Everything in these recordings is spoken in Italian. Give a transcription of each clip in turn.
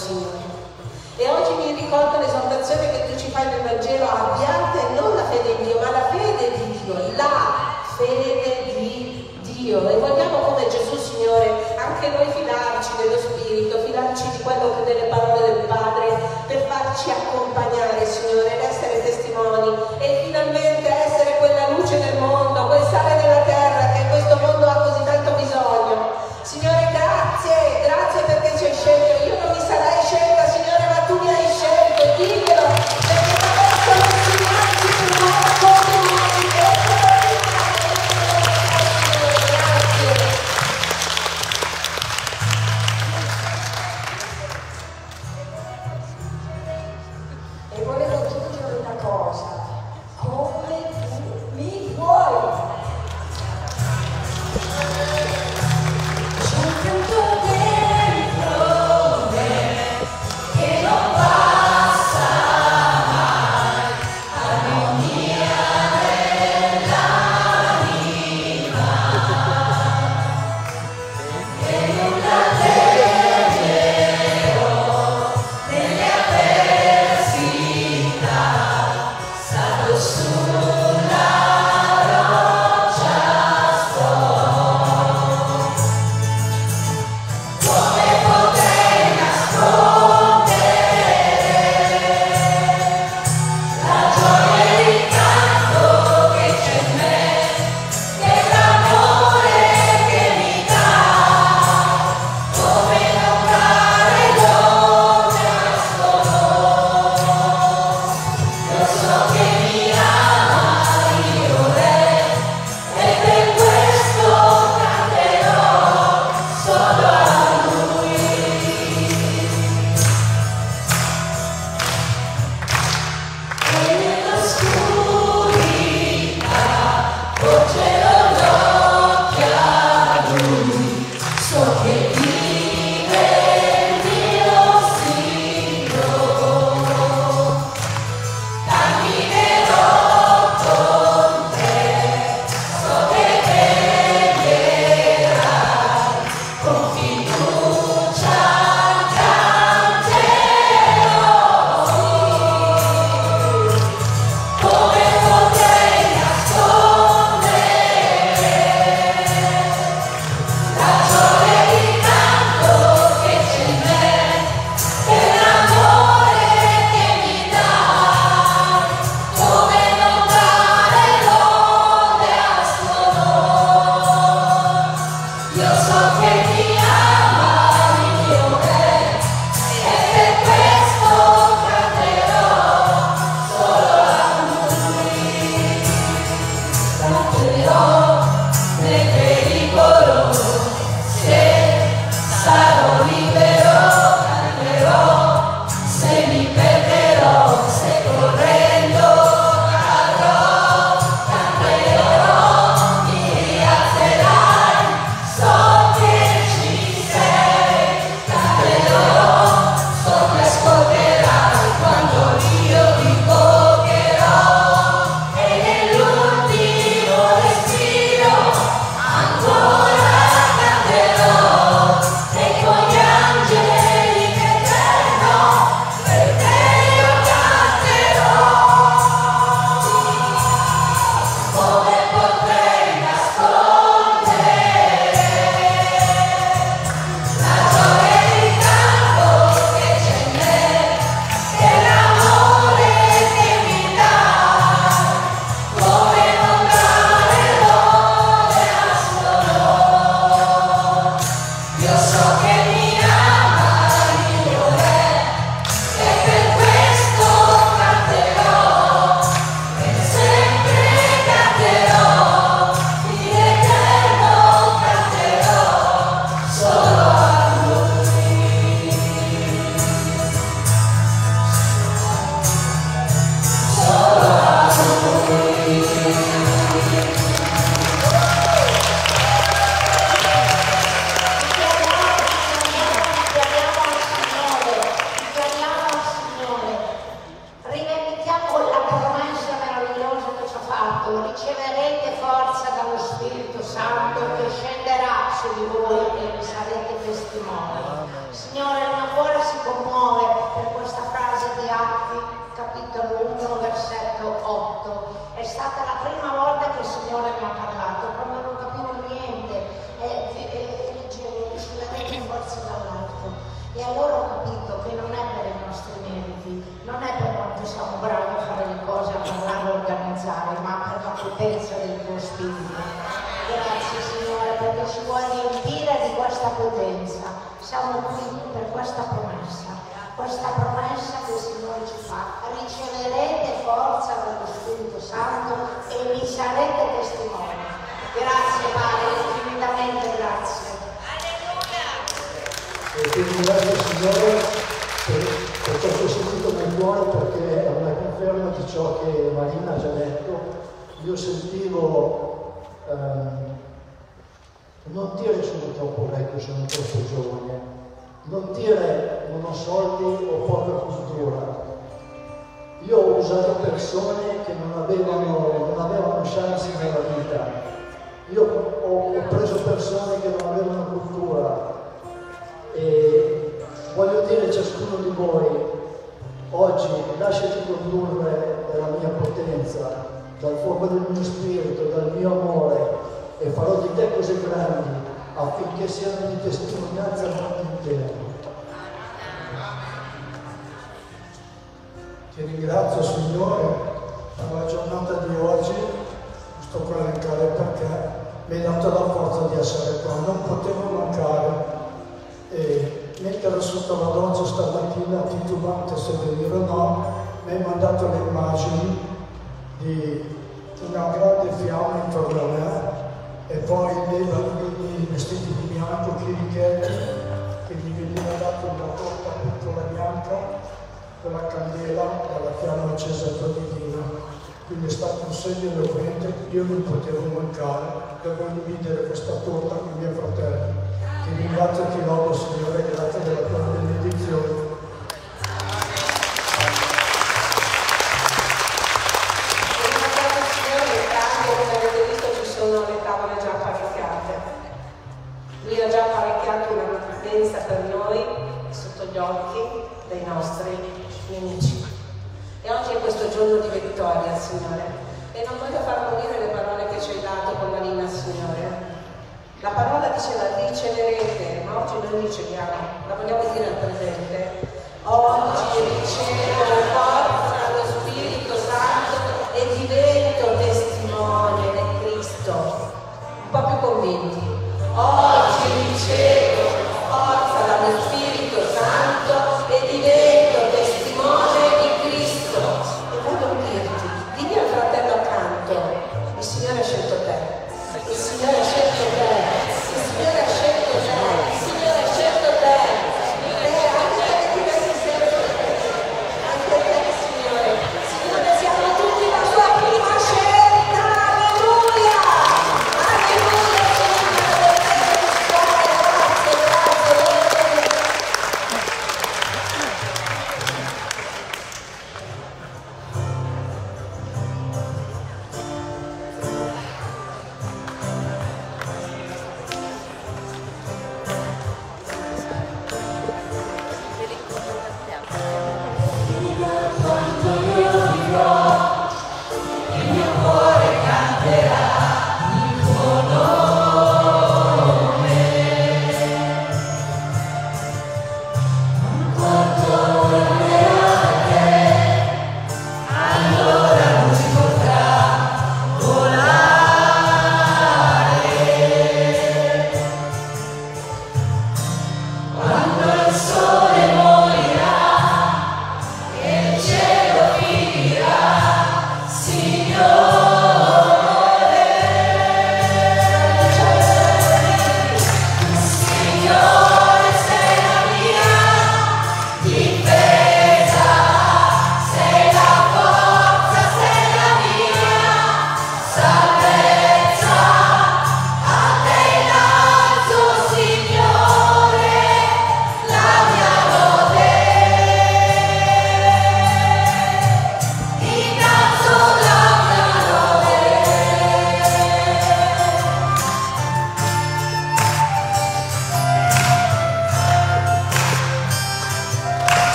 Signore. E oggi mi ricordo l'esortazione che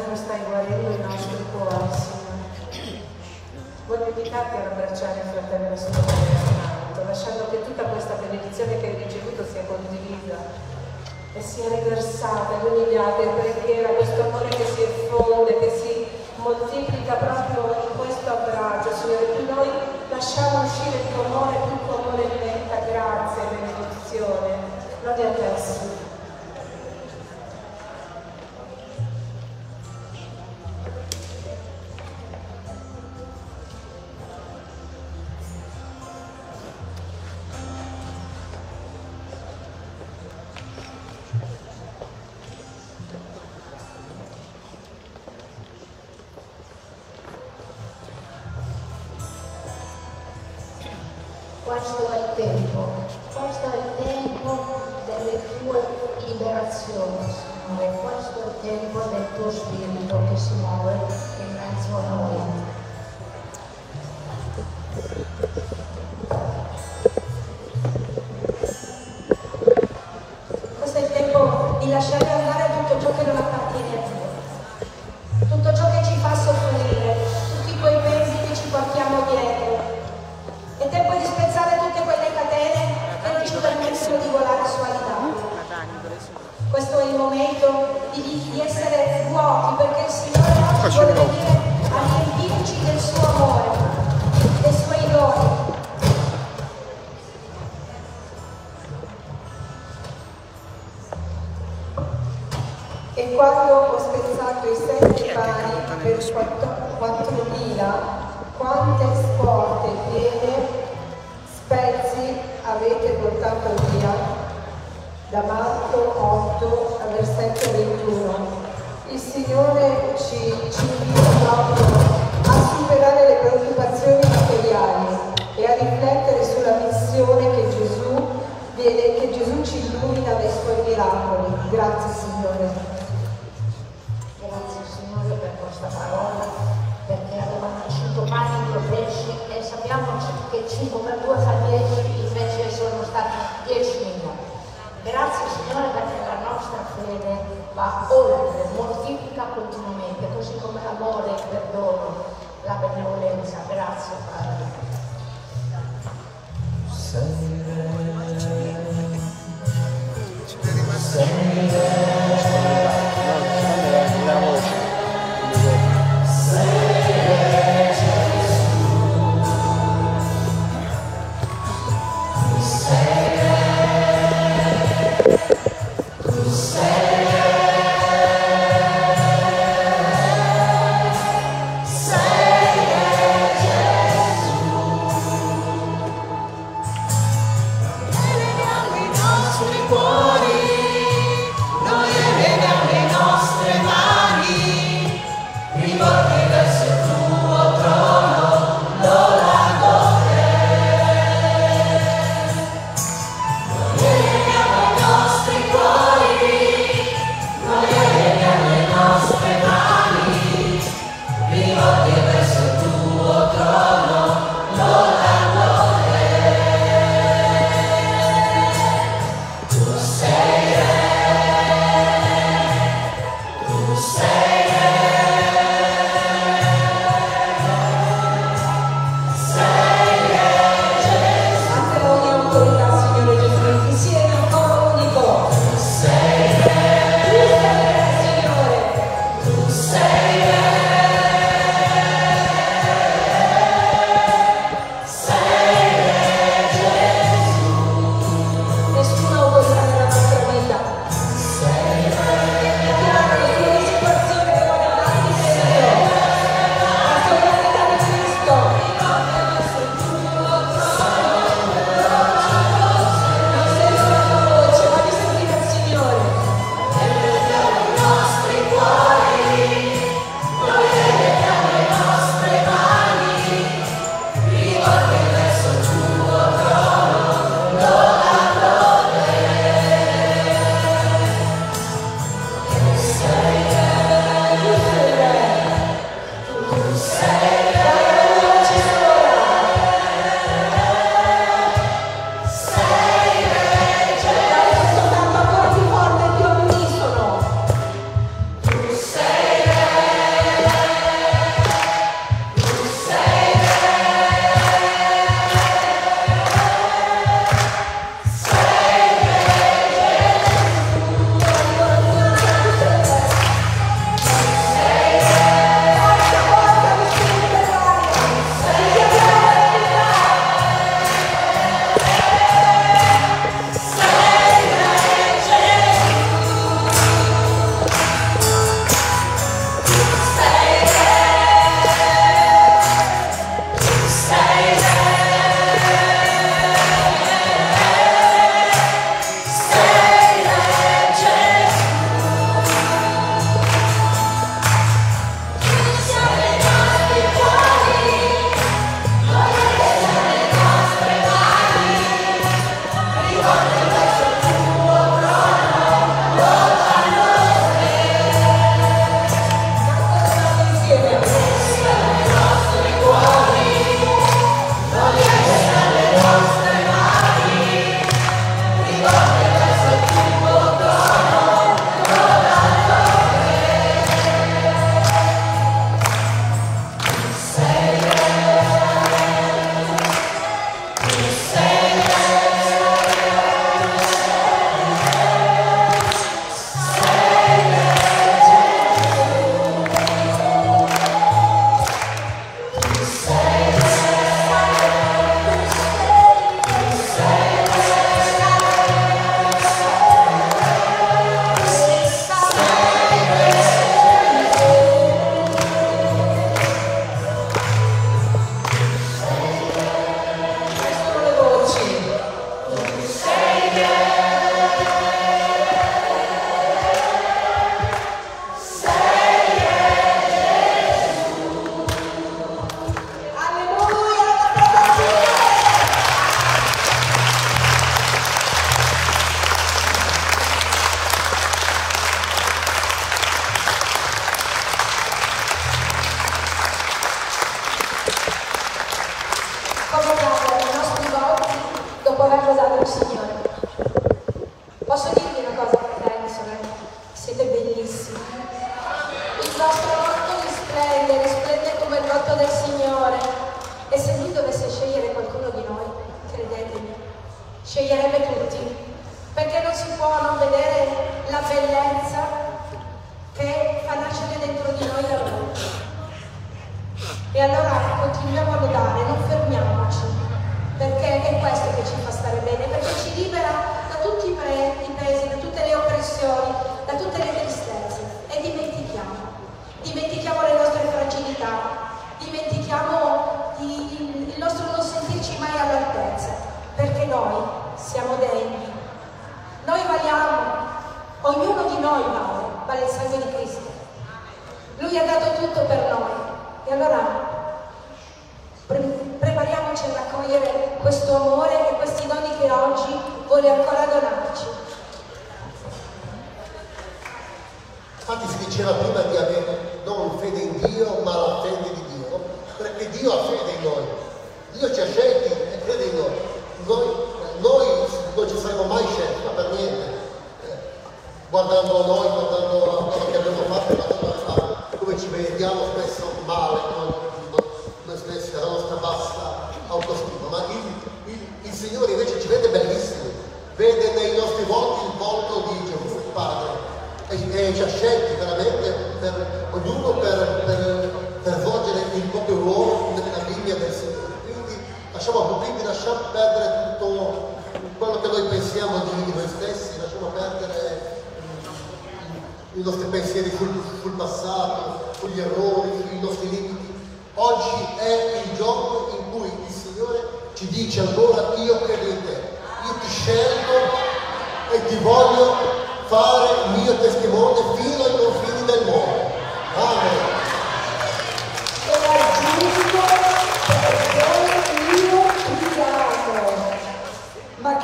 Nazareno stai guarendo guarire i nostri cuori, Signore. Voglio invitarti ad abbracciare il fratello e la sorella Arnaldo, lasciando che tutta questa benedizione che hai ricevuto sia condivisa e sia riversata in preghiera, questo amore che si effonde, che si moltiplica proprio in questo abbraccio, Signore, più noi lasciamo uscire il tuo amore, più il tuo amore diventa grazia e benedizione, non è a te, Signore.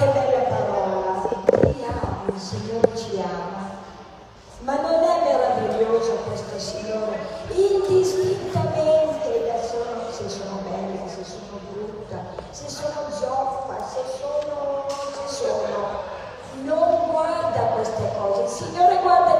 che bella parola, ti amo, il Signore ci ama. Ma non è meraviglioso questo Signore? Indistintamente da solo se sono bella, se sono brutta, se sono zoppa, se sono... se sono. Non guarda queste cose, il Signore guarda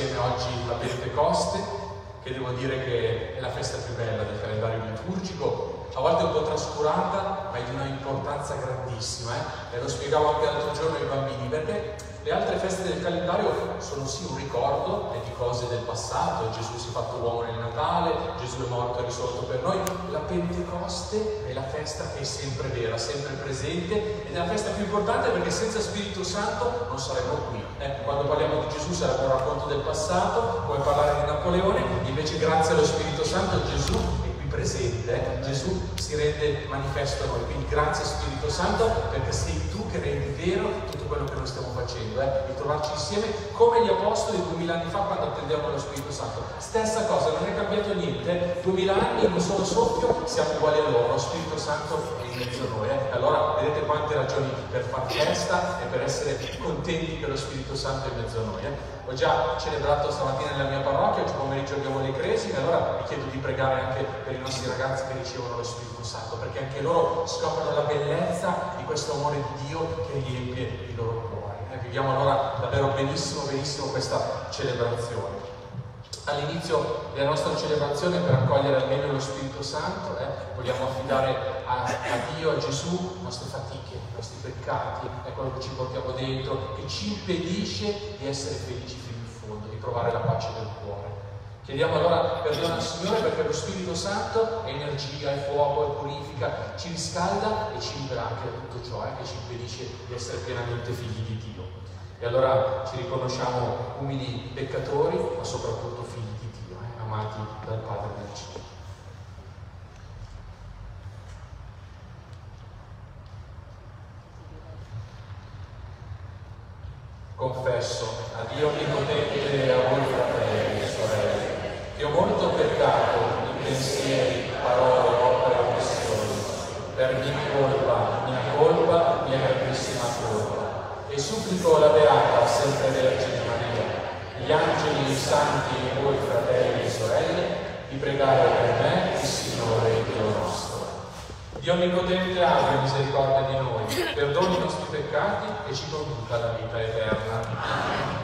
insieme oggi la Pentecoste, che devo dire che è la festa più bella del calendario liturgico, a volte un po' trascurata, ma è di una importanza grandissima. Eh? E lo spiegavo anche l'altro giorno ai bambini, perché le altre feste del calendario sono sì un ricordo di cose del passato, Gesù si è fatto uomo nel Natale, Gesù è morto e risorto per noi, la Pentecoste è la festa che è sempre vera, sempre presente ed è la festa più importante perché senza Spirito Santo non saremmo qui. Eh? Quando parliamo di Gesù sarebbe un racconto del passato, come parlare di Napoleone, invece grazie allo Spirito Santo Gesù presente, Gesù si rende manifesto a noi. Quindi grazie Spirito Santo perché sei tu che rendi vero tutto quello che noi stiamo facendo, eh? di trovarci insieme come gli apostoli duemila anni fa quando attendevano lo Spirito Santo. Stessa cosa, non è cambiato niente, duemila anni in un solo soffio siamo uguali a loro, lo Spirito Santo è in mezzo a noi. Eh? Allora vedete quante ragioni per far festa e per essere contenti che lo Spirito Santo è in mezzo a noi. Eh? Ho già celebrato stamattina nella mia parrocchia, oggi pomeriggio abbiamo le cresime, allora vi chiedo di pregare anche per i nostri ragazzi che ricevono lo Spirito Santo, perché anche loro scoprono la bellezza di questo amore di Dio che riempie il loro cuore. Eh, viviamo allora davvero benissimo, benissimo questa celebrazione. All'inizio della nostra celebrazione, per accogliere al meglio lo Spirito Santo, eh, vogliamo affidare a, a, Dio, a Gesù, le nostre fatiche, i nostri peccati, è quello che ci portiamo dentro, che ci impedisce di essere felici fino in fondo, di provare la pace del cuore. Chiediamo allora perdono al Signore perché lo Spirito Santo è energia, è fuoco, è purifica, ci riscalda e ci libera anche da tutto ciò eh, che ci impedisce di essere pienamente figli di Dio. E allora ci riconosciamo umili peccatori, ma soprattutto figli di Dio, eh, amati dal Padre del Cielo. Confesso a Dio Onnipotente e a voi fratelli e sorelle che ho molto peccato in pensieri, parole, opere e omissioni, per mia colpa, mia colpa, mia grandissima colpa e supplico la Beata, sempre Vergine Maria, gli angeli, i santi e voi fratelli e sorelle, di pregare per me, il Signore Dio nostro. Dio Onnipotente abbia misericordia di noi, perdoni i nostri peccati e ci conduca alla vita eterna. Ora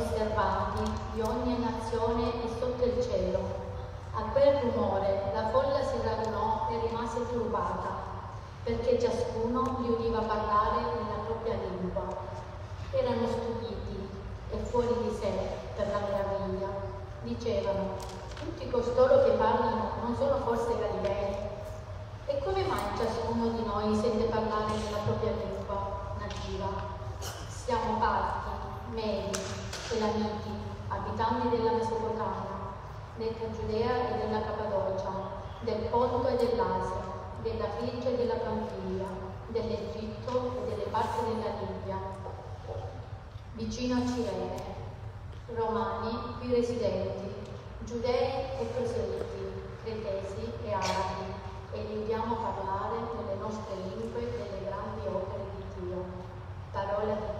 preservati di ogni nazione e sotto il cielo. A quel rumore la folla si radunò e rimase turbata, perché ciascuno li udiva parlare nella propria lingua. Erano stupiti e fuori di sé per la meraviglia. Dicevano, tutti costoro che parlano non sono forse galilei? E come mai ciascuno di noi sente parlare nella propria lingua nativa? Siamo parti, medi, Elamiti, abitanti della Mesopotamia, della Giudea e della Cappadocia, del Ponto e dell'Asia, della Frigia e della Panfilia, dell'Egitto e delle parti della Libia, vicino a Cirene, Romani qui residenti, Giudei e proseliti, Cretesi e Arabi, e li udiamo parlare nelle nostre lingue delle grandi opere di Dio. Parola di Dio.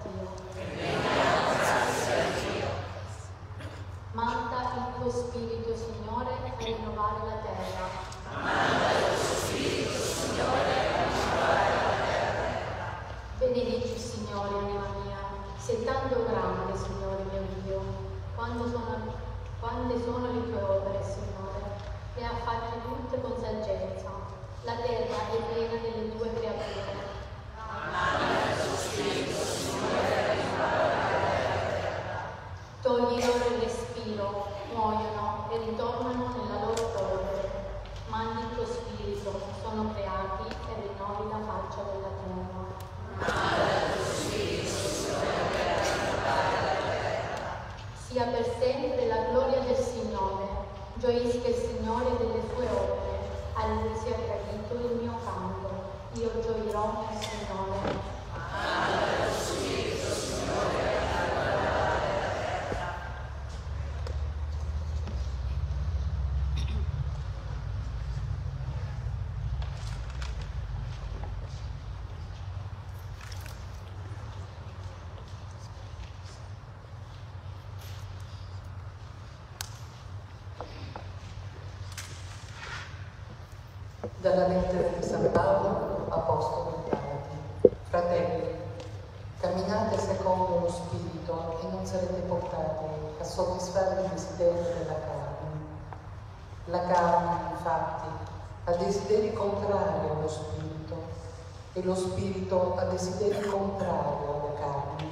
che lo spirito ha desiderio contrario alla carne.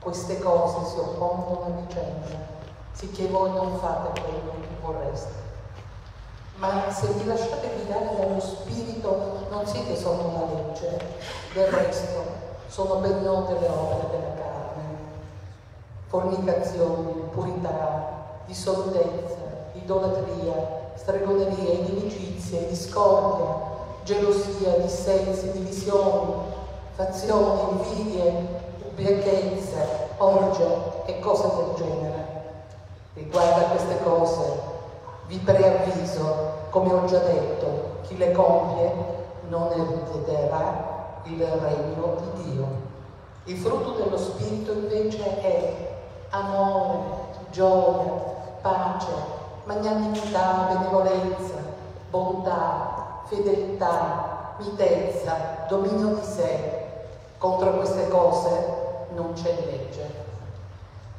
Queste cose si oppongono a vicenda, sicché voi non fate quello che vorreste. Ma se vi lasciate guidare dallo spirito, non siete solo una legge, del resto sono ben note le opere della carne. Fornicazione, purità, dissolutezza, idolatria, stregoneria, inimicizia, discordia, gelosia, dissensi, divisioni, fazioni, invidie, ubriachezze, orge e cose del genere. Riguardo a queste cose vi preavviso, come ho già detto, chi le compie non erediterà il regno di Dio. Il frutto dello Spirito invece è amore, gioia, pace, magnanimità, benevolenza, bontà, fedeltà, mitezza, dominio di sé. Contro queste cose non c'è legge.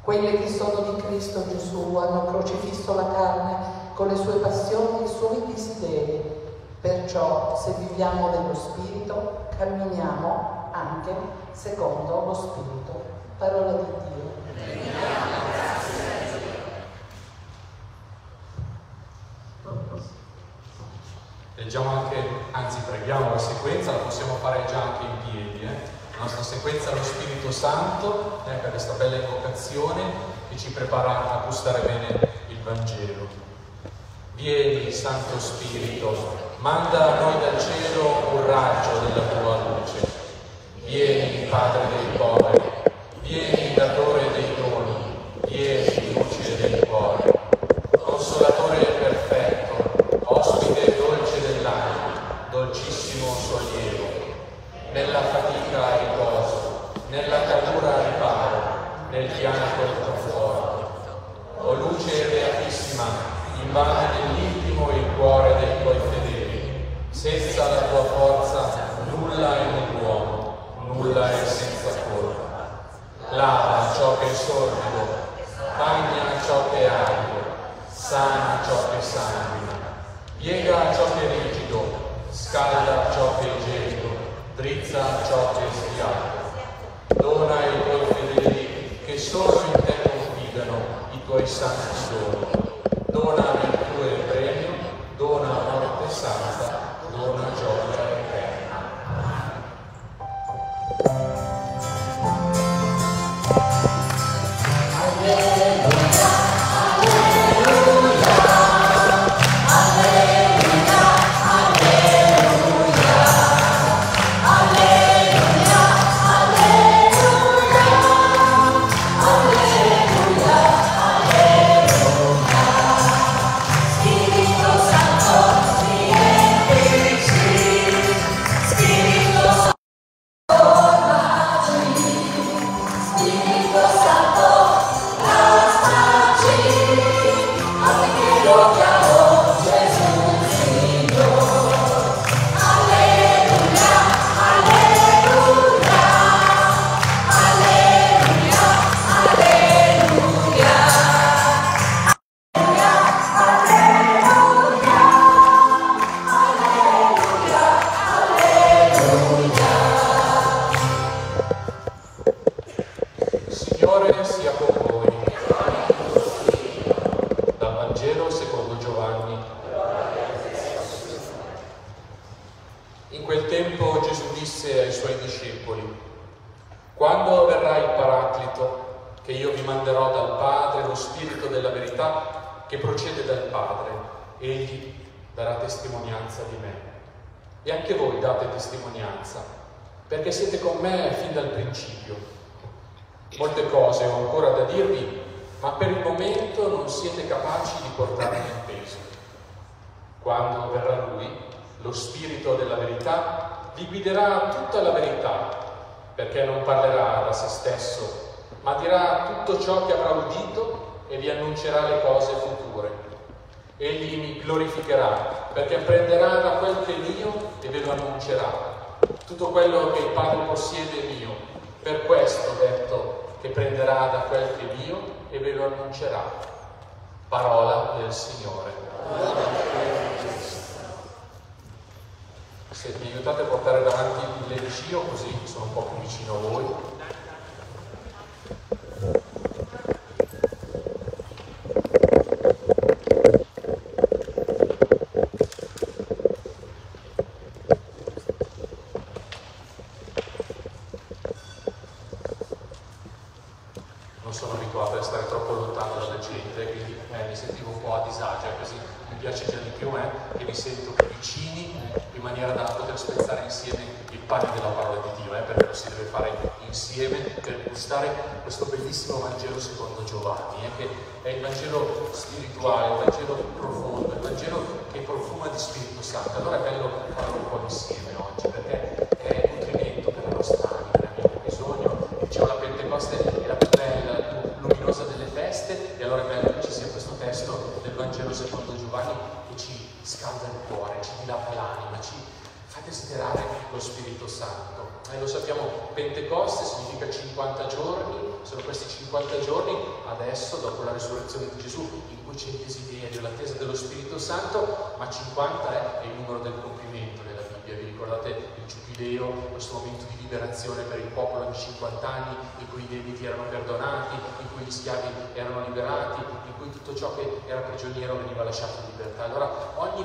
Quelle che sono di Cristo Gesù hanno crocifisso la carne con le sue passioni e i suoi desideri. Perciò se viviamo nello Spirito, camminiamo anche secondo lo Spirito. Parola di Dio. leggiamo anche, anzi preghiamo la sequenza, la possiamo fare già anche in piedi, eh? la nostra sequenza allo Spirito Santo, eh, per questa bella invocazione che ci prepara a gustare bene il Vangelo. Vieni, Santo Spirito, manda a noi dal cielo un raggio della tua luce. Vieni, Padre dei poveri,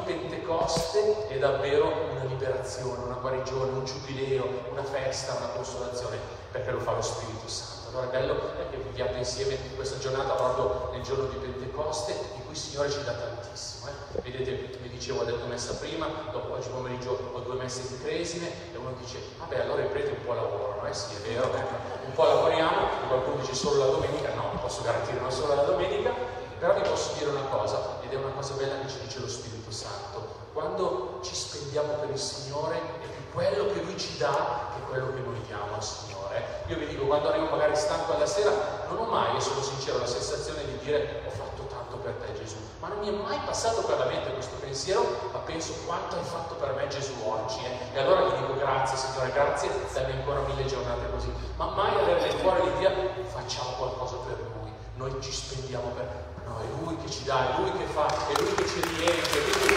Pentecoste è davvero una liberazione, una guarigione, un giubileo, una festa, una consolazione, perché lo fa lo Spirito Santo. Allora è bello che viviate insieme questa giornata proprio nel giorno di Pentecoste, in cui il Signore ci dà tantissimo. eh. Vedete, vi dicevo, ho detto messa prima, dopo oggi pomeriggio ho due messe di cresime, e uno dice, vabbè allora i preti un po' lavorano, eh sì è vero, eh, un po' lavoriamo, e qualcuno dice solo la domenica, no, posso garantire non solo la domenica, però vi posso dire una cosa, ed è una cosa bella che ci dice lo Spirito Santo, quando ci spendiamo per il Signore è più quello che Lui ci dà che quello che noi diamo al Signore. Io vi dico, quando arrivo magari stanco alla sera, non ho mai, io sono sincero, la sensazione di dire ho fatto tanto per te Gesù, ma non mi è mai passato per la mente questo pensiero, ma penso quanto hai fatto per me Gesù oggi. eh. E allora gli dico grazie Signore, grazie, dammi ancora mille giornate così, ma mai avere nel cuore l'idea facciamo qualcosa per Lui, noi ci spendiamo per... No, è Lui che ci dà, è Lui che fa, è Lui che ci riempie, quindi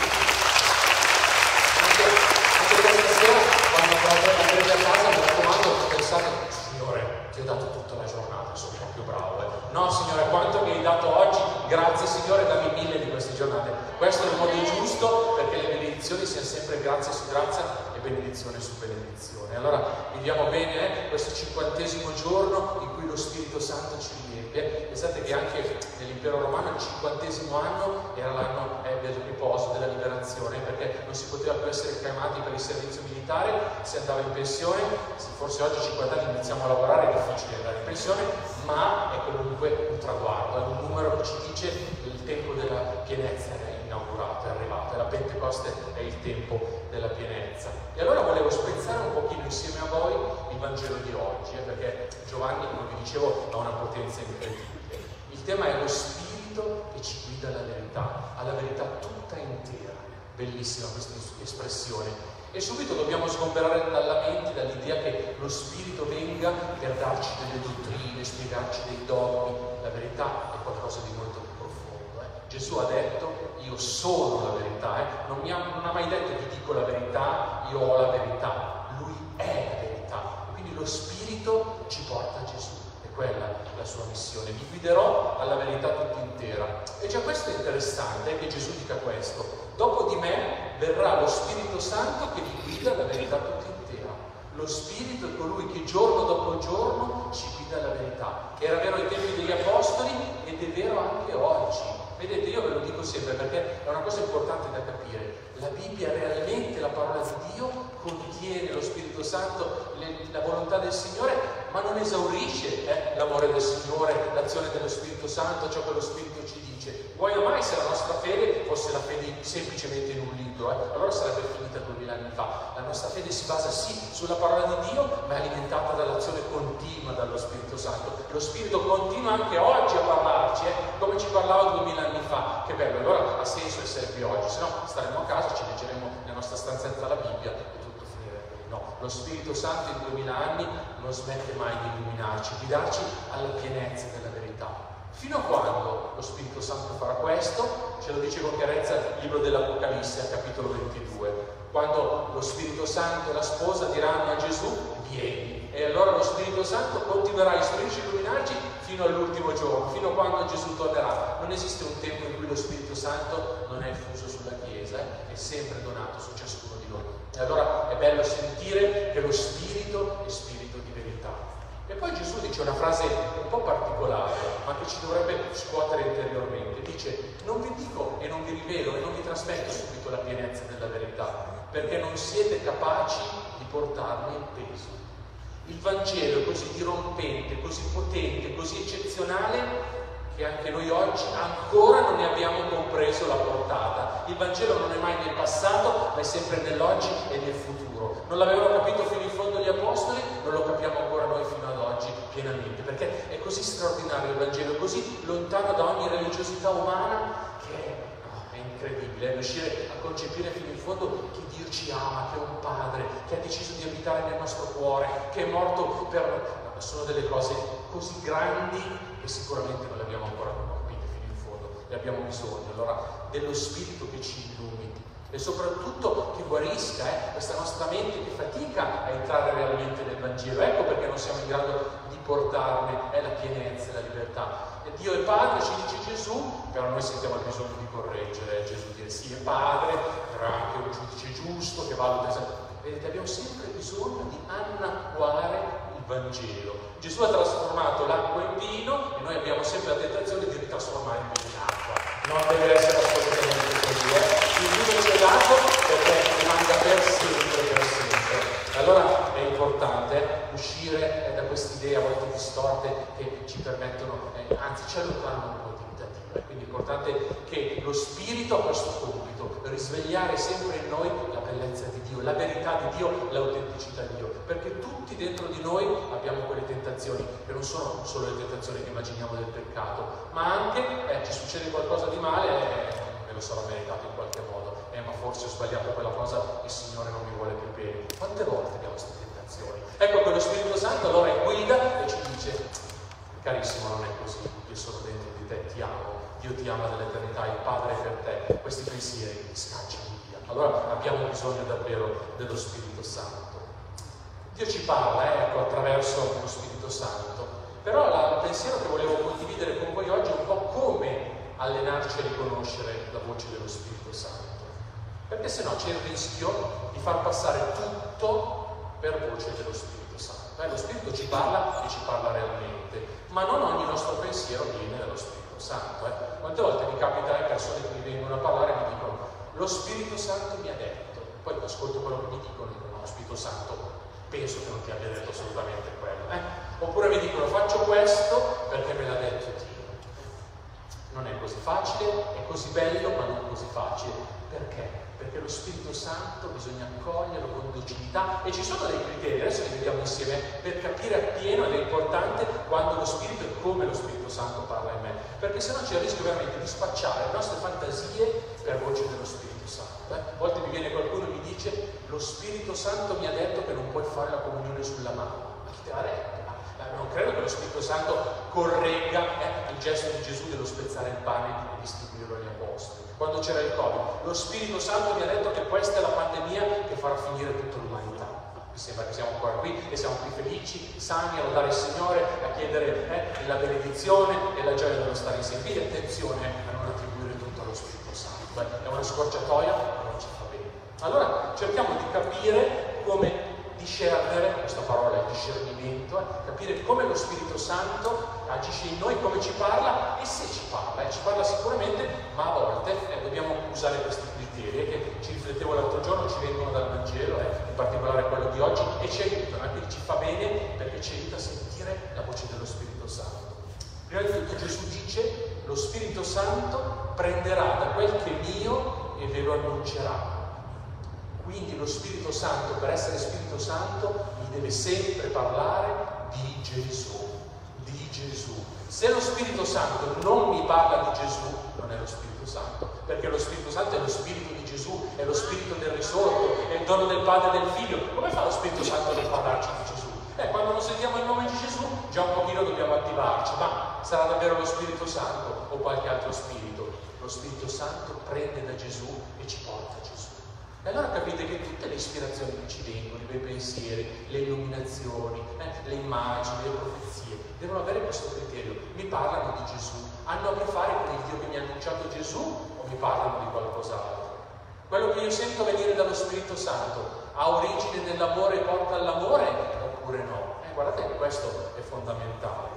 anche, anche questa sera quando andrete a casa mi raccomando pensate Signore ti ho dato tutta la giornata sono proprio bravo eh. no Signore quanto mi hai dato oggi grazie Signore dammi mille di queste giornate questo è il modo giusto perché le benedizioni siano sempre grazia su grazia e benedizione su benedizione. Allora viviamo bene eh, questo cinquantesimo giorno in cui lo Spirito Santo ci riempie. Pensate che anche nell'impero romano il cinquantesimo anno era l'anno eh, del riposo, della liberazione perché non si poteva più essere chiamati per il servizio militare, si andava in pensione, se forse oggi a 50 anni iniziamo a lavorare è difficile andare in pensione, ma è comunque un traguardo, è un numero che ci dice il tempo della pienezza è inaugurato, è arrivato, e la Pentecoste è il tempo della pienezza. E allora volevo spezzare un pochino insieme a voi il Vangelo di oggi, eh, perché Giovanni, come vi dicevo, ha una potenza incredibile. Il tema è lo spirito che ci guida alla verità, alla verità tutta intera. Bellissima questa espressione. E subito dobbiamo sgomberare dalla mente, dall'idea che lo spirito venga per darci delle dottrine, spiegarci dei dogmi. La verità è qualcosa di molto più profondo. eh. Gesù ha detto, io sono la verità, eh. non, mi ha, non ha mai detto vi dico la verità, io ho la verità. Lui è la verità. Quindi lo spirito ci porta a Gesù quella la sua missione, vi guiderò alla verità tutta intera. E già questo è interessante, eh, che Gesù dica questo. Dopo di me verrà lo Spirito Santo che vi guida alla verità tutta intera. Lo Spirito è colui che giorno dopo giorno ci guida alla verità. Era vero ai tempi degli Apostoli ed è vero anche oggi. Vedete, io ve lo dico sempre perché è una cosa importante da capire. La Bibbia realmente, la parola di Dio, contiene lo Spirito Santo, le, la volontà del Signore, ma non esaurisce eh, l'amore del Signore, l'azione dello Spirito Santo, ciò che lo Spirito ci dice. Vuoi mai se la nostra fede fosse la fede semplicemente in un libro, eh, allora sarebbe finita duemila anni fa. La nostra fede si basa sì sulla parola di Dio, ma è alimentata dall'azione continua dallo Spirito Santo. Lo Spirito continua anche oggi a parlarci, eh, come ci parlava duemila anni fa. Che bello, allora ha senso essere qui oggi, se no staremo a casa, ci leggeremo nella nostra stanzetta la Bibbia e tutto finirebbe. No, lo Spirito Santo in duemila anni non smette mai di illuminarci, di darci alla pienezza della verità. Fino a quando lo Spirito Santo farà questo? Ce lo dice con chiarezza il libro dell'Apocalisse, al capitolo 22. Quando lo Spirito Santo e la sposa diranno a Gesù, vieni. E allora lo Spirito Santo continuerà a istruirci e illuminarci fino all'ultimo giorno, fino a quando Gesù tornerà. Non esiste un tempo in cui lo Spirito Santo non è effuso sulla Chiesa, è sempre donato su ciascuno di noi. E allora è bello sentire che lo Spirito è Spirito poi Gesù dice una frase un po' particolare, ma che ci dovrebbe scuotere interiormente. Dice, non vi dico e non vi rivelo e non vi trasmetto subito la pienezza della verità, perché non siete capaci di portarne il peso. Il Vangelo è così dirompente, così potente, così eccezionale che anche noi oggi ancora non ne abbiamo compreso la portata. Il Vangelo non è mai nel passato, ma è sempre nell'oggi e nel futuro. Non l'avevano capito fino in fondo gli apostoli, non lo capiamo ancora noi fino ad oggi pienamente, perché è così straordinario il Vangelo, così lontano da ogni religiosità umana che no, è incredibile riuscire a concepire fino in fondo che Dio ci ama, che è un Padre, che ha deciso di abitare nel nostro cuore, che è morto per... Sono delle cose così grandi che sicuramente non le abbiamo ancora capite fino in fondo, ne abbiamo bisogno. Allora dello Spirito che ci illumini e soprattutto che guarisca eh, questa nostra mente che fatica a entrare realmente nel Vangelo. Ecco perché non siamo in grado di portarne è la pienezza, la libertà. E Dio è Padre, ci dice Gesù, però noi sentiamo il bisogno di correggere Gesù, dire sì è Padre, però anche un giudice giusto che valuta esattamente. Vedete, abbiamo sempre bisogno di annacquare il Vangelo. Gesù ha trasformato l'acqua in vino e noi abbiamo sempre la tentazione di ritrasformare il vino in acqua. Non deve essere assolutamente così. Eh? Il vino c'è dato perché rimanga per sempre, per sempre. Allora è importante uscire da queste idee a volte distorte che ci permettono, eh, anzi ci allontanano un po'. Quindi è importante che lo Spirito ha questo compito, risvegliare sempre in noi la bellezza di Dio, la verità di Dio, l'autenticità di Dio, perché tutti dentro di noi abbiamo quelle tentazioni, che non sono solo le tentazioni che immaginiamo del peccato, ma anche eh, ci succede qualcosa di male e eh, me lo sarò meritato in qualche modo, eh, ma forse ho sbagliato quella cosa, il Signore non mi vuole più bene. Quante volte abbiamo queste tentazioni? Ecco che lo Spirito Santo allora guida e ci dice, carissimo non è così, io sono dentro di te, ti amo, Dio ti ama dall'eternità, il Padre è per te, questi pensieri scacciali via. Allora abbiamo bisogno davvero dello Spirito Santo. Dio ci parla, eh, ecco, attraverso lo Spirito Santo, però il pensiero che volevo condividere con voi oggi è un po' come allenarci a riconoscere la voce dello Spirito Santo. Perché se no c'è il rischio di far passare tutto per voce dello Spirito Santo. Eh, lo Spirito ci parla e ci parla realmente, ma non ogni nostro pensiero viene dallo Spirito Santo. Eh. Quante volte mi capita eh, persone che mi vengono a parlare e mi dicono lo Spirito Santo mi ha detto, poi ascolto quello che mi dicono e dico no, Spirito Santo penso che non ti abbia detto assolutamente quello. Eh. Oppure mi dicono faccio questo perché me l'ha detto Dio. Non è così facile, è così bello ma non così facile. Perché? Perché lo Spirito Santo bisogna accoglierlo con docilità e ci sono dei criteri, adesso li vediamo insieme, per capire appieno ed è importante quando lo Spirito e come lo Spirito Santo parla in me, perché sennò c'è il rischio veramente di spacciare le nostre fantasie per voce dello Spirito Santo. Eh? A volte mi viene qualcuno e mi dice lo Spirito Santo mi ha detto che non puoi fare la comunione sulla mano. Ma chi te l'ha detto? non credo che lo Spirito Santo corregga eh, il gesto di Gesù dello spezzare il pane e distribuirlo agli apostoli. Quando c'era il Covid, lo Spirito Santo mi ha detto che questa è la pandemia che farà finire tutta l'umanità. Mi sembra che siamo ancora qui e siamo qui felici, sani, a lodare il Signore, a chiedere eh, la benedizione e la gioia dello stare insieme. Quindi attenzione a non attribuire tutto allo Spirito Santo. Eh, è una scorciatoia, ma non ci fa bene. Allora cerchiamo di capire come discernere, questa parola è discernimento, eh, capire come lo Spirito Santo agisce in noi, come ci parla e se ci parla, eh, ci parla sicuramente, ma a volte eh, dobbiamo usare questi criteri che ci riflettevo l'altro giorno, ci vengono dal Vangelo, eh, in particolare quello di oggi, e ci aiutano, eh, quindi ci fa bene perché ci aiuta a sentire la voce dello Spirito Santo. Prima di tutto Gesù dice, lo Spirito Santo prenderà da quel che è mio e ve lo annuncerà. Quindi lo Spirito Santo, per essere Spirito Santo, mi deve sempre parlare di Gesù, Gesù. Se lo Spirito Santo non mi parla di Gesù, non è lo Spirito Santo, perché lo Spirito Santo è lo Spirito di Gesù, è lo Spirito del risorto, è il dono del Padre e del Figlio. Come fa lo Spirito Santo a parlarci di Gesù? Eh, quando non sentiamo il nome di Gesù, già un pochino dobbiamo attivarci, ma sarà davvero lo Spirito Santo o qualche altro Spirito? Lo Spirito Santo prende da Gesù e ci porta a Gesù. E allora capite che tutte le ispirazioni che ci vengono, i bei pensieri, le illuminazioni, eh, le immagini, le profezie, devono avere questo criterio. Mi parlano di Gesù, hanno a che fare con il Dio che mi ha annunciato Gesù o mi parlano di qualcos'altro? Quello che io sento venire dallo Spirito Santo ha origine nell'amore e porta all'amore oppure no? Eh, guardate che questo è fondamentale.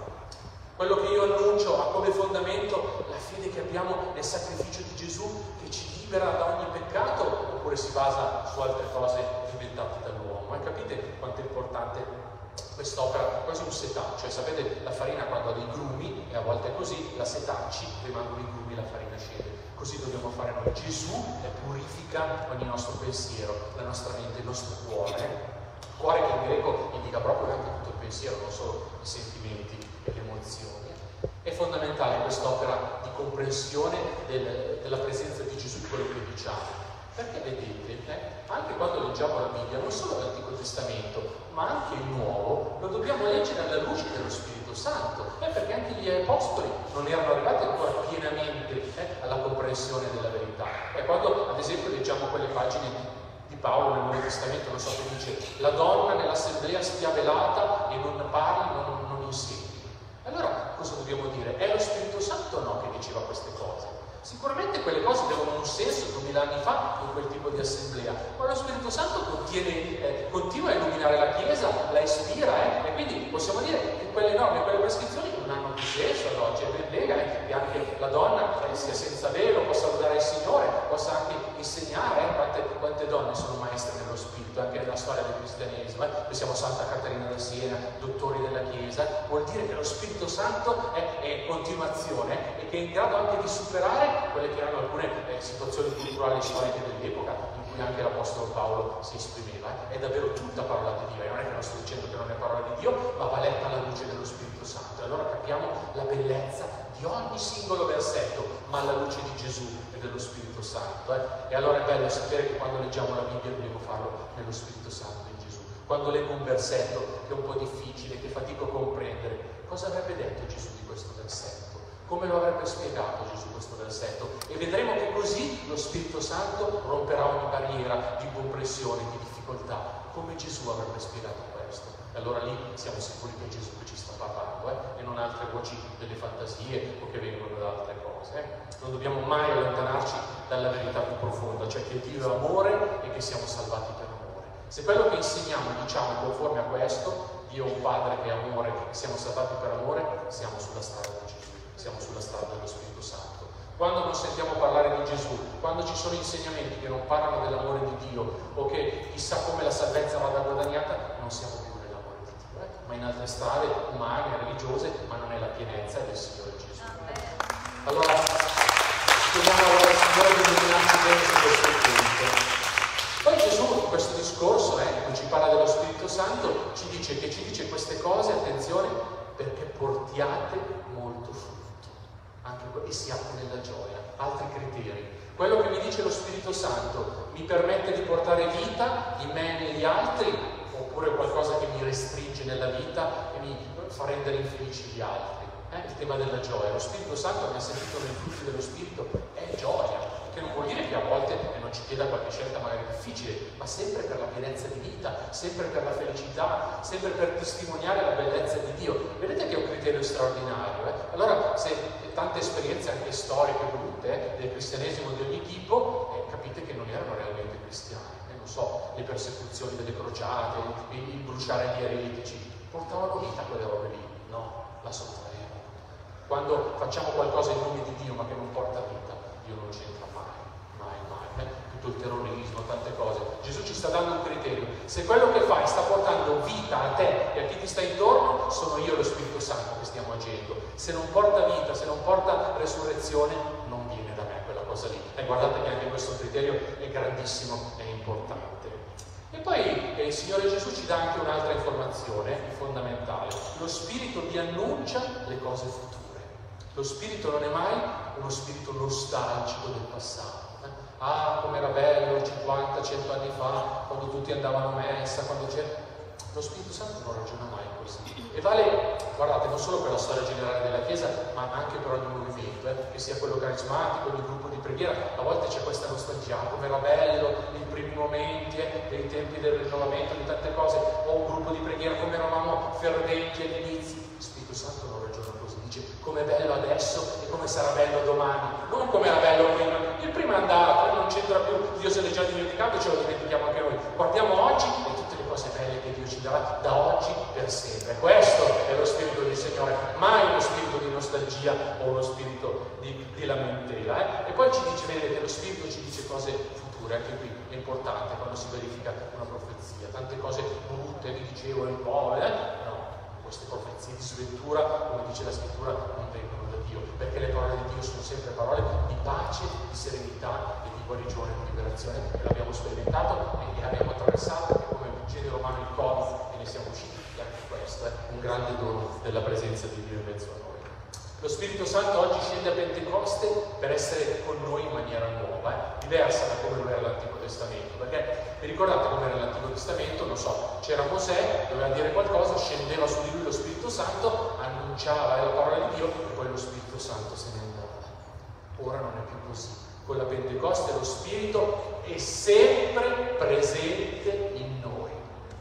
Quello che io annuncio ha come fondamento la fede che abbiamo nel sacrificio di Gesù che ci libera da ogni peccato oppure si basa su altre cose inventate dall'uomo. E capite quanto è importante quest'opera, quasi un setaccio. Cioè, sapete, la farina quando ha dei grumi, e a volte è così, la setacci, rimangono i grumi, la farina scende. Così dobbiamo fare noi. Gesù purifica ogni nostro pensiero, la nostra mente, il nostro cuore. Cuore che in greco indica proprio anche tutto il pensiero, non solo i sentimenti e le emozioni. È fondamentale quest'opera di comprensione del- della presenza di Gesù in quello che diciamo. Perché vedete, eh, anche quando leggiamo la Bibbia, non solo l'Antico Testamento, ma anche il Nuovo, lo dobbiamo leggere alla luce dello Spirito Santo. Eh, perché anche gli Apostoli non erano arrivati ancora pienamente eh, alla comprensione della verità. E quando, ad esempio, leggiamo quelle pagine di Paolo nel Nuovo Testamento, non so che dice, la donna nell'assemblea stia velata e non parli, non. Allora cosa dobbiamo dire? È lo Spirito Santo o no che diceva queste cose? Sicuramente quelle cose avevano un senso duemila anni fa in quel tipo di assemblea, ma lo Spirito Santo contiene, eh, continua a illuminare la Chiesa, la ispira, eh, e quindi possiamo dire che quelle norme, quelle prescrizioni non hanno più senso ad oggi, è ben lega eh, che anche la donna sia senza velo, possa lodare il Signore, possa anche insegnare, eh, quante, quante donne sono maestre nello Spirito, anche nella storia del cristianesimo, eh. pensiamo a Santa Caterina da Siena, dottori della Chiesa, vuol dire che lo Spirito Santo è, è continuazione e che è in grado anche di superare quelle che erano alcune eh, situazioni culturali storiche dell'epoca in cui anche l'Apostolo Paolo si esprimeva. eh. È davvero tutta parola di Dio, e non è che non sto dicendo che non è parola di Dio, ma va letta alla luce dello Spirito Santo. Allora capiamo la bellezza di ogni singolo versetto, ma alla luce di Gesù dello Spirito Santo. eh. E allora è bello sapere che quando leggiamo la Bibbia dobbiamo farlo nello Spirito Santo in Gesù. Quando leggo un versetto che è un po' difficile, che fatico a comprendere, cosa avrebbe detto Gesù di questo versetto? Come lo avrebbe spiegato Gesù questo versetto? E vedremo che così lo Spirito Santo romperà ogni barriera di comprensione, di difficoltà, come Gesù avrebbe spiegato questo. E allora lì siamo sicuri che è Gesù che ci sta parlando, eh? e non altre voci delle fantasie o che vengono da altre cose. Non dobbiamo mai allontanarci dalla verità più profonda, cioè che Dio è amore e che siamo salvati per amore. Se quello che insegniamo diciamo conforme a questo, Dio è un Padre che è amore e siamo salvati per amore, siamo sulla strada di Gesù, siamo sulla strada dello Spirito Santo. Quando non sentiamo parlare di Gesù, quando ci sono insegnamenti che non parlano dell'amore di Dio o che chissà come la salvezza vada guadagnata, non siamo più nell'amore di Dio, eh? ma in altre strade umane, religiose, ma non è la pienezza del Signore. Allora, al Signore di illuminarci bene su questo punto. Poi Gesù in questo discorso, eh, cui ci parla dello Spirito Santo, ci dice che ci dice queste cose, attenzione, perché portiate molto frutto anche e siate nella gioia. Altri criteri. Quello che mi dice lo Spirito Santo mi permette di portare vita in me e negli altri, oppure qualcosa che mi restringe nella vita e mi fa rendere infelici gli altri. Eh, Il tema della gioia. Lo Spirito Santo, abbiamo sentito nei frutti dello Spirito, è gioia, che non vuol dire che a volte non ci chieda qualche scelta magari difficile, ma sempre per la pienezza di vita, sempre per la felicità, sempre per testimoniare la bellezza di Dio. Vedete che è un criterio straordinario. eh? Allora, se tante esperienze anche storiche brutte eh, del cristianesimo di ogni tipo, eh, capite che non erano realmente cristiani. Eh, non so, le persecuzioni delle crociate, il, bruciare gli eretici, portavano vita quelle robe lì? No, la sottraevano. Quando facciamo qualcosa in nome di Dio ma che non porta vita, Dio non c'entra mai, mai, mai. eh? Tutto il terrorismo, tante cose. Gesù ci sta dando un criterio. Se quello che fai sta portando vita a te e a chi ti sta intorno, sono io e lo Spirito Santo che stiamo agendo. Se non porta vita, se non porta resurrezione, non viene da me quella cosa lì. E guardate che anche questo criterio è grandissimo e importante. E poi eh, il Signore Gesù ci dà anche un'altra informazione fondamentale. Lo Spirito vi annuncia le cose future. Lo Spirito non è mai uno spirito nostalgico del passato. eh. Ah, com'era bello 50, 100 anni fa, quando tutti andavano a messa, quando c'era... Lo Spirito Santo non ragiona mai così. E vale, guardate, non solo per la storia generale della Chiesa, ma anche per ogni movimento, eh, che sia quello carismatico, il gruppo di preghiera. A volte c'è questa nostalgia, ah, com'era bello i primi momenti, eh, dei tempi del rinnovamento, di tante cose, o un gruppo di preghiera, come eravamo ferventi all'inizio. Lo Spirito Santo non dice com'è bello adesso e come sarà bello domani, non come era bello prima. Il prima è andato, non c'entra più, Dio se l'è già dimenticato e ce lo dimentichiamo anche noi. Guardiamo oggi e tutte le cose cose belle che Dio ci darà da oggi per sempre. Questo è lo spirito del Signore, mai uno spirito di nostalgia o uno spirito di, di lamentela. eh. E poi ci dice, vedete, lo spirito ci dice cose future, anche qui è importante quando si verifica una profezia. Tante cose brutte, vi dicevo, un po', eh? Queste profezie di sventura, come dice la scrittura, non vengono da Dio, perché le parole di Dio sono sempre parole di pace, di serenità e di guarigione, di liberazione, e l'abbiamo sperimentato e abbiamo attraversato anche come genere umano il Covid e ne siamo usciti, e anche questo è un grande dono della presenza di Dio in mezzo a noi. Lo Spirito Santo oggi scende a Pentecoste per essere con noi in maniera nuova, eh? diversa da come lo era l'Antico Testamento, perché vi ricordate come era l'Antico Testamento? Non so, c'era Mosè, doveva dire qualcosa, scendeva su di lui lo Spirito Santo, annunciava la parola di Dio e poi lo Spirito Santo se ne andava. Ora non è più così. Con la Pentecoste lo Spirito è sempre presente in noi,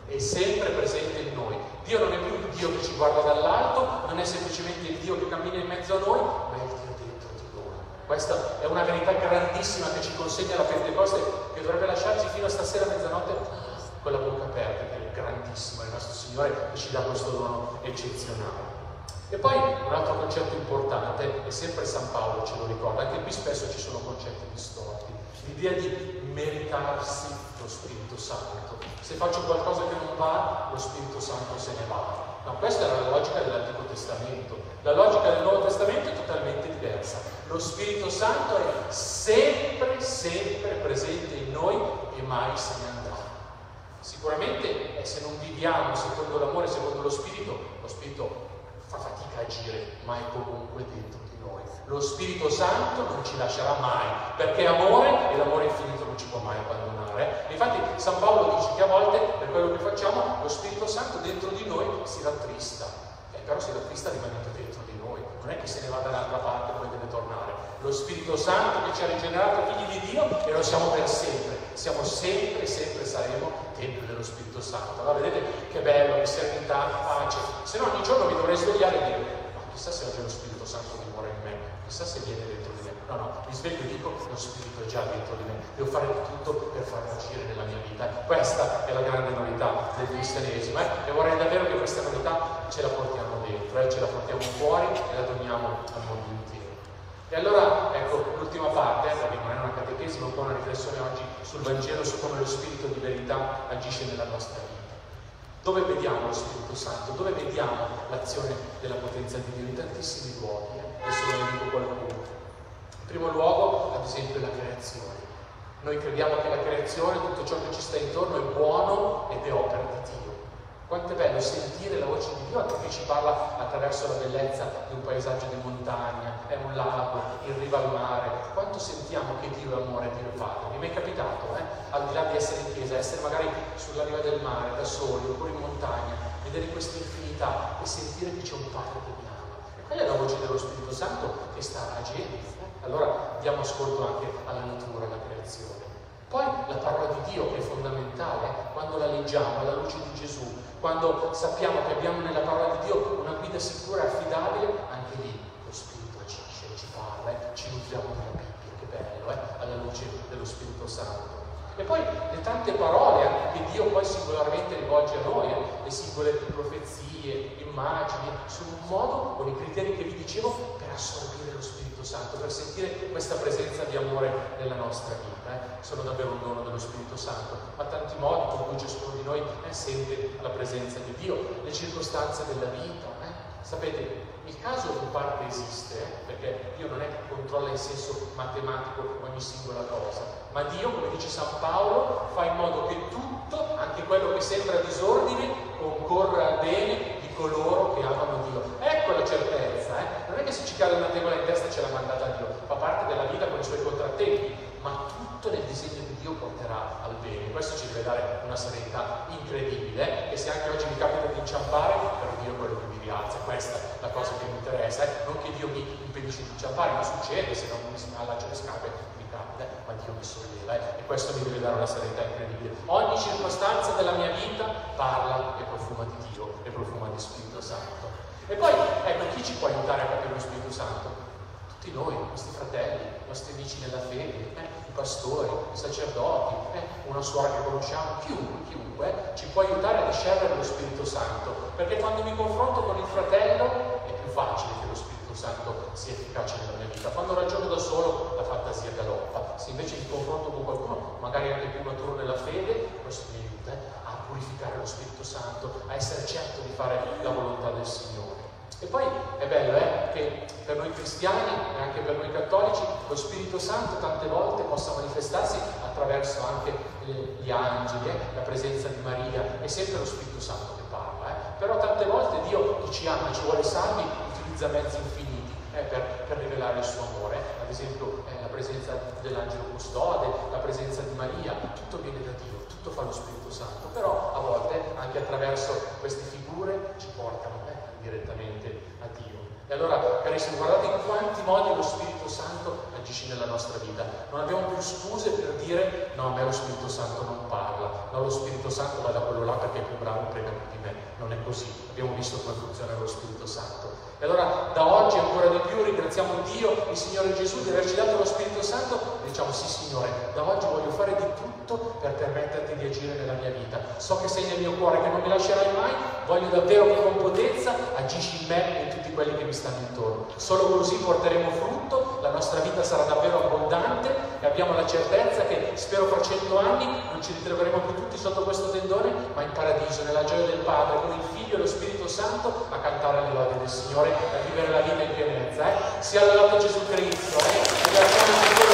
è sempre presente in noi. Dio non è più il Dio che ci guarda dall'alto, non è semplicemente il Dio che cammina in mezzo a noi, ma è il Dio dentro di noi. Questa è una verità grandissima che ci consegna la Pentecoste, che dovrebbe lasciarci fino a stasera a mezzanotte con la bocca aperta, che è grandissimo, è il nostro Signore che ci dà questo dono eccezionale. E poi un altro concetto importante, e sempre San Paolo ce lo ricorda, anche qui spesso ci sono concetti distorti, l'idea di meritarsi lo Spirito Santo. Se faccio qualcosa che non va, lo Spirito Santo se ne va. No, questa era la logica dell'Antico Testamento. La logica del Nuovo Testamento è totalmente diversa. Lo Spirito Santo è sempre, sempre presente in noi e mai se ne andrà. Sicuramente eh, se non viviamo secondo l'amore, secondo lo Spirito, lo Spirito agire, ma è comunque dentro di noi. Lo Spirito Santo non ci lascerà mai, perché è amore e l'amore infinito non ci può mai abbandonare. Infatti San Paolo dice che a volte per quello che facciamo lo Spirito Santo dentro di noi si rattrista, eh, però si rattrista rimanendo dentro di noi, non è che se ne va dall'altra parte e poi deve tornare. Lo Spirito Santo che ci ha rigenerato figli di Dio e lo siamo per sempre, siamo sempre, sempre saremo tempio dello Spirito Santo. Allora vedete che bello, che serenità, pace. Se no ogni giorno mi dovrei svegliare e dire, ma chissà se oggi lo Spirito Santo dimora in me, chissà se viene dentro di me. No, no, mi sveglio e dico, lo Spirito è già dentro di me, devo fare tutto per farlo agire nella mia vita. Questa è la grande novità del cristianesimo eh? e vorrei davvero che questa novità ce la portiamo dentro, eh? ce la portiamo fuori e la doniamo al mondo intero. E allora, ecco, l'ultima parte, perché non è una catechesi, ma un po' una riflessione oggi sul Vangelo, su come lo Spirito di verità agisce nella nostra vita. Dove vediamo lo Spirito Santo? Dove vediamo l'azione della potenza di Dio? In tantissimi luoghi, eh? adesso ve ne dico qualcuno. In primo luogo, ad esempio, la creazione. Noi crediamo che la creazione, tutto ciò che ci sta intorno è buono ed è opera di Dio. Quanto è bello sentire la voce di Dio che ci parla attraverso la bellezza di un paesaggio di montagna, è un lago, in riva al mare. Quanto sentiamo che Dio è amore, Dio è Padre. Mi è mai capitato, eh? al di là di essere in chiesa, essere magari sulla riva del mare, da soli, oppure in montagna, vedere questa infinità e sentire che c'è un Padre che mi ama. E quella è la voce dello Spirito Santo che sta agendo. Eh? Allora diamo ascolto anche alla natura, alla creazione. Poi la parola di Dio che è fondamentale, quando la leggiamo alla luce di Gesù, quando sappiamo che abbiamo nella parola di Dio una guida sicura e affidabile, anche lì lo Spirito agisce, ci parla, eh? ci nutriamo della Bibbia, che bello, eh? alla luce dello Spirito Santo. E poi le tante parole anche che Dio poi singolarmente rivolge a noi, eh? le singole profezie, immagini, sono un modo, con i criteri che vi dicevo, per assorbire Santo, per sentire questa presenza di amore nella nostra vita. Eh? Sono davvero un dono dello Spirito Santo, ma tanti modi con cui ciascuno di noi eh, sente la presenza di Dio, le circostanze della vita. Eh? Sapete, il caso in parte esiste, eh, perché Dio non è che controlla in senso matematico ogni singola cosa, ma Dio, come dice San Paolo, fa in modo che tutto, anche quello che sembra disordine, concorra al bene coloro che amano Dio. Ecco la certezza, eh? non è che se ci cade una tegola in testa ce l'ha mandata Dio, fa parte della vita con i suoi contrattempi, ma tutto nel disegno di Dio porterà al bene. Questo ci deve dare una serenità incredibile, eh? e se anche oggi mi capita di inciampare, per Dio quello che mi rialza, questa è la cosa che mi interessa, eh? non che Dio mi impedisce di inciampare, ma succede, se non mi si allaccia le scarpe mi capita, ma Dio mi solleva, eh? e questo mi deve dare una serenità incredibile. Ogni circostanza della mia vita parla e profuma di Dio, profuma di Spirito Santo. E poi, ecco, chi ci può aiutare a capire lo Spirito Santo? Tutti noi, i nostri fratelli, i nostri amici nella fede, eh? i pastori, sacerdoti, eh, una suora che conosciamo, chiunque, chiunque, ci può aiutare a discernere lo Spirito Santo, perché quando mi confronto con il fratello è più facile che lo Spirito Santo sia efficace nella mia vita. Quando ragiono da solo la fantasia galoppa, se invece mi confronto con qualcuno, magari anche più maturo nella fede, questo mi aiuta eh, purificare lo Spirito Santo, a essere certo di fare la volontà del Signore. E poi è bello eh, che per noi cristiani e anche per noi cattolici lo Spirito Santo tante volte possa manifestarsi attraverso anche eh, gli angeli, eh, la presenza di Maria, è sempre lo Spirito Santo che parla. eh. Però tante volte Dio chi ci ama, ci vuole salvi, utilizza mezzi infiniti eh, per, per rivelare il suo amore. Ad esempio eh, la presenza dell'angelo custode, la presenza di Maria, tutto viene da Dio, tutto fa lo Spirito Santo. Però a volte anche attraverso queste figure ci portano eh, direttamente a Dio. E allora, carissimi, guardate in quanti modi lo Spirito Santo agisce nella nostra vita. Non abbiamo più scuse per dire no, a me lo Spirito Santo non parla, no, lo Spirito Santo va da quello là perché è più bravo prega di me. Non è così. Abbiamo visto come funziona lo Spirito Santo. E allora da oggi ancora di più ringraziamo Dio, il Signore Gesù, di averci dato lo Spirito Santo e diciamo sì Signore, da oggi voglio fare di tutto per permetterti di agire nella mia vita. So che sei nel mio cuore, che non mi lascerai mai, voglio davvero che con potenza agisci in me e in tutti quelli che mi stanno intorno. Solo così porteremo frutto, la nostra vita sarà davvero abbondante e abbiamo la certezza che spero fra cento anni non ci ritroveremo più tutti sotto questo tendone, ma in paradiso, nella gioia del Padre, con il Figlio e lo Spirito Santo a cantare le lodi del Signore a vivere la vita in pienezza. Eh? Sia lodato Gesù Cristo, eh?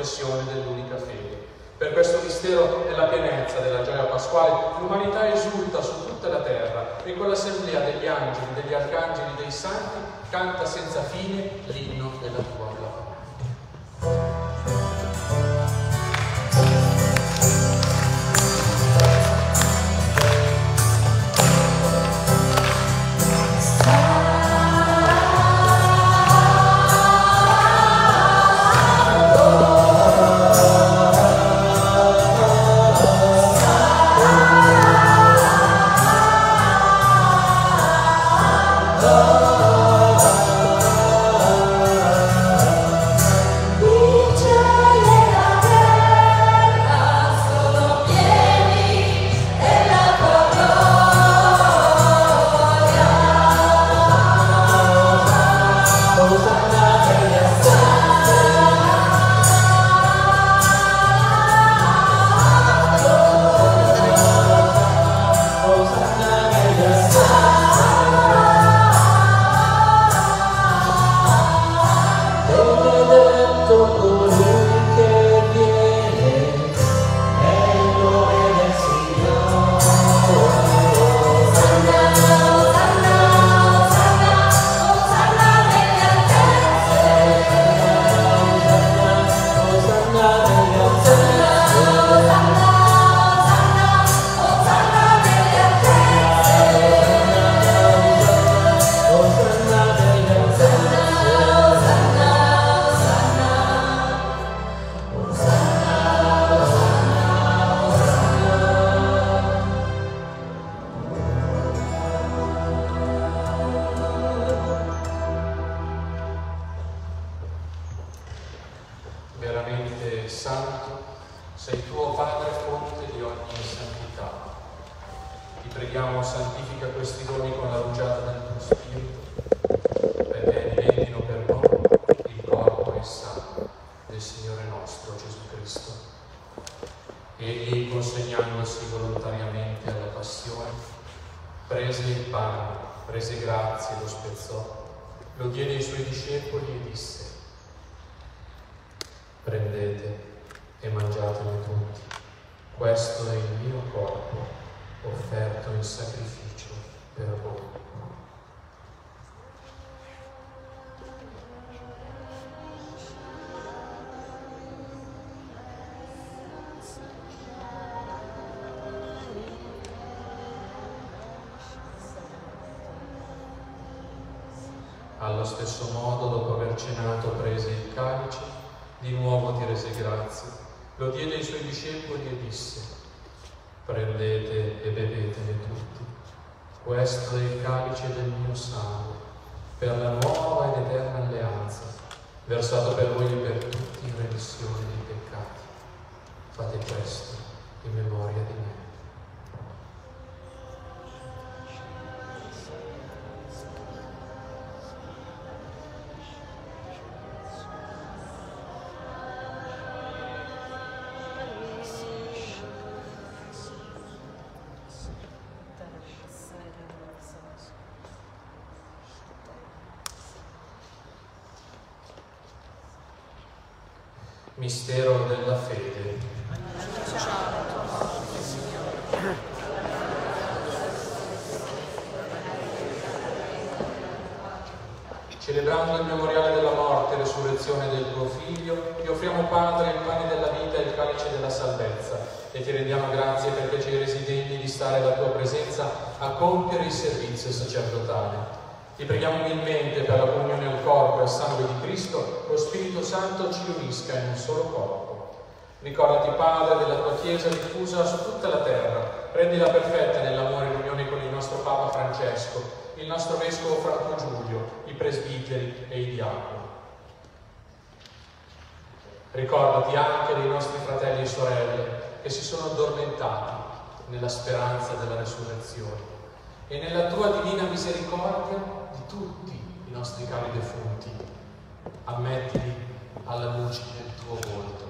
professione dell'unica fede. Per questo mistero della pienezza della gioia pasquale, l'umanità esulta su tutta la terra e con l'assemblea degli angeli, degli arcangeli, dei santi, canta senza fine l'inno della tua Mistero della fede. Celebrando il memoriale della morte e resurrezione del tuo Figlio, ti offriamo, Padre, il pane della vita e il calice della salvezza. E ti rendiamo grazie perché ci hai resi degni di stare alla tua presenza a compiere il servizio sacerdotale. Ti preghiamo umilmente per la comunione al corpo e al sangue di Cristo, lo Spirito Santo ci unisca in un solo corpo. Ricordati, Padre, della tua Chiesa diffusa su tutta la terra. Rendila perfetta nell'amore e unione con il nostro Papa Francesco, il nostro Vescovo Franco Giulio, i presbiteri e i diaconi. Ricordati anche dei nostri fratelli e sorelle che si sono addormentati nella speranza della resurrezione e nella tua divina misericordia di tutti i nostri cari defunti. Ammettili alla luce del tuo volto.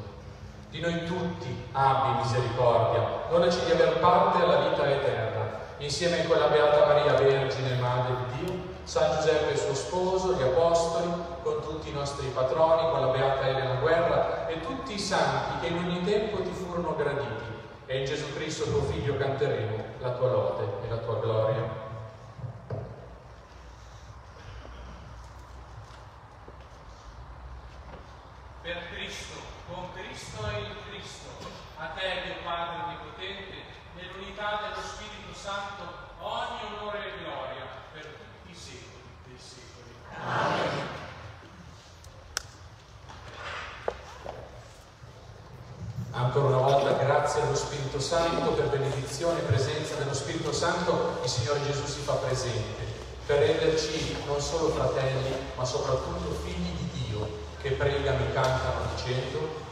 Di noi tutti abbi misericordia, donaci di aver parte alla vita eterna, insieme con la Beata Maria Vergine, Madre di Dio, San Giuseppe suo sposo, gli Apostoli, con tutti i nostri patroni, con la Beata Elena Guerra e tutti i santi che in ogni tempo ti furono graditi. E in Gesù Cristo tuo Figlio canteremo la tua lode e la tua gloria. Per Cristo, con Cristo e in Cristo, a te, Dio Padre Onnipotente, nell'unità dello Spirito Santo, ogni onore e gloria per tutti i secoli dei secoli. Ancora una volta grazie allo Spirito Santo, per benedizione e presenza dello Spirito Santo, il Signore Gesù si fa presente, per renderci non solo fratelli, ma soprattutto figli che pregano e cantano dicendo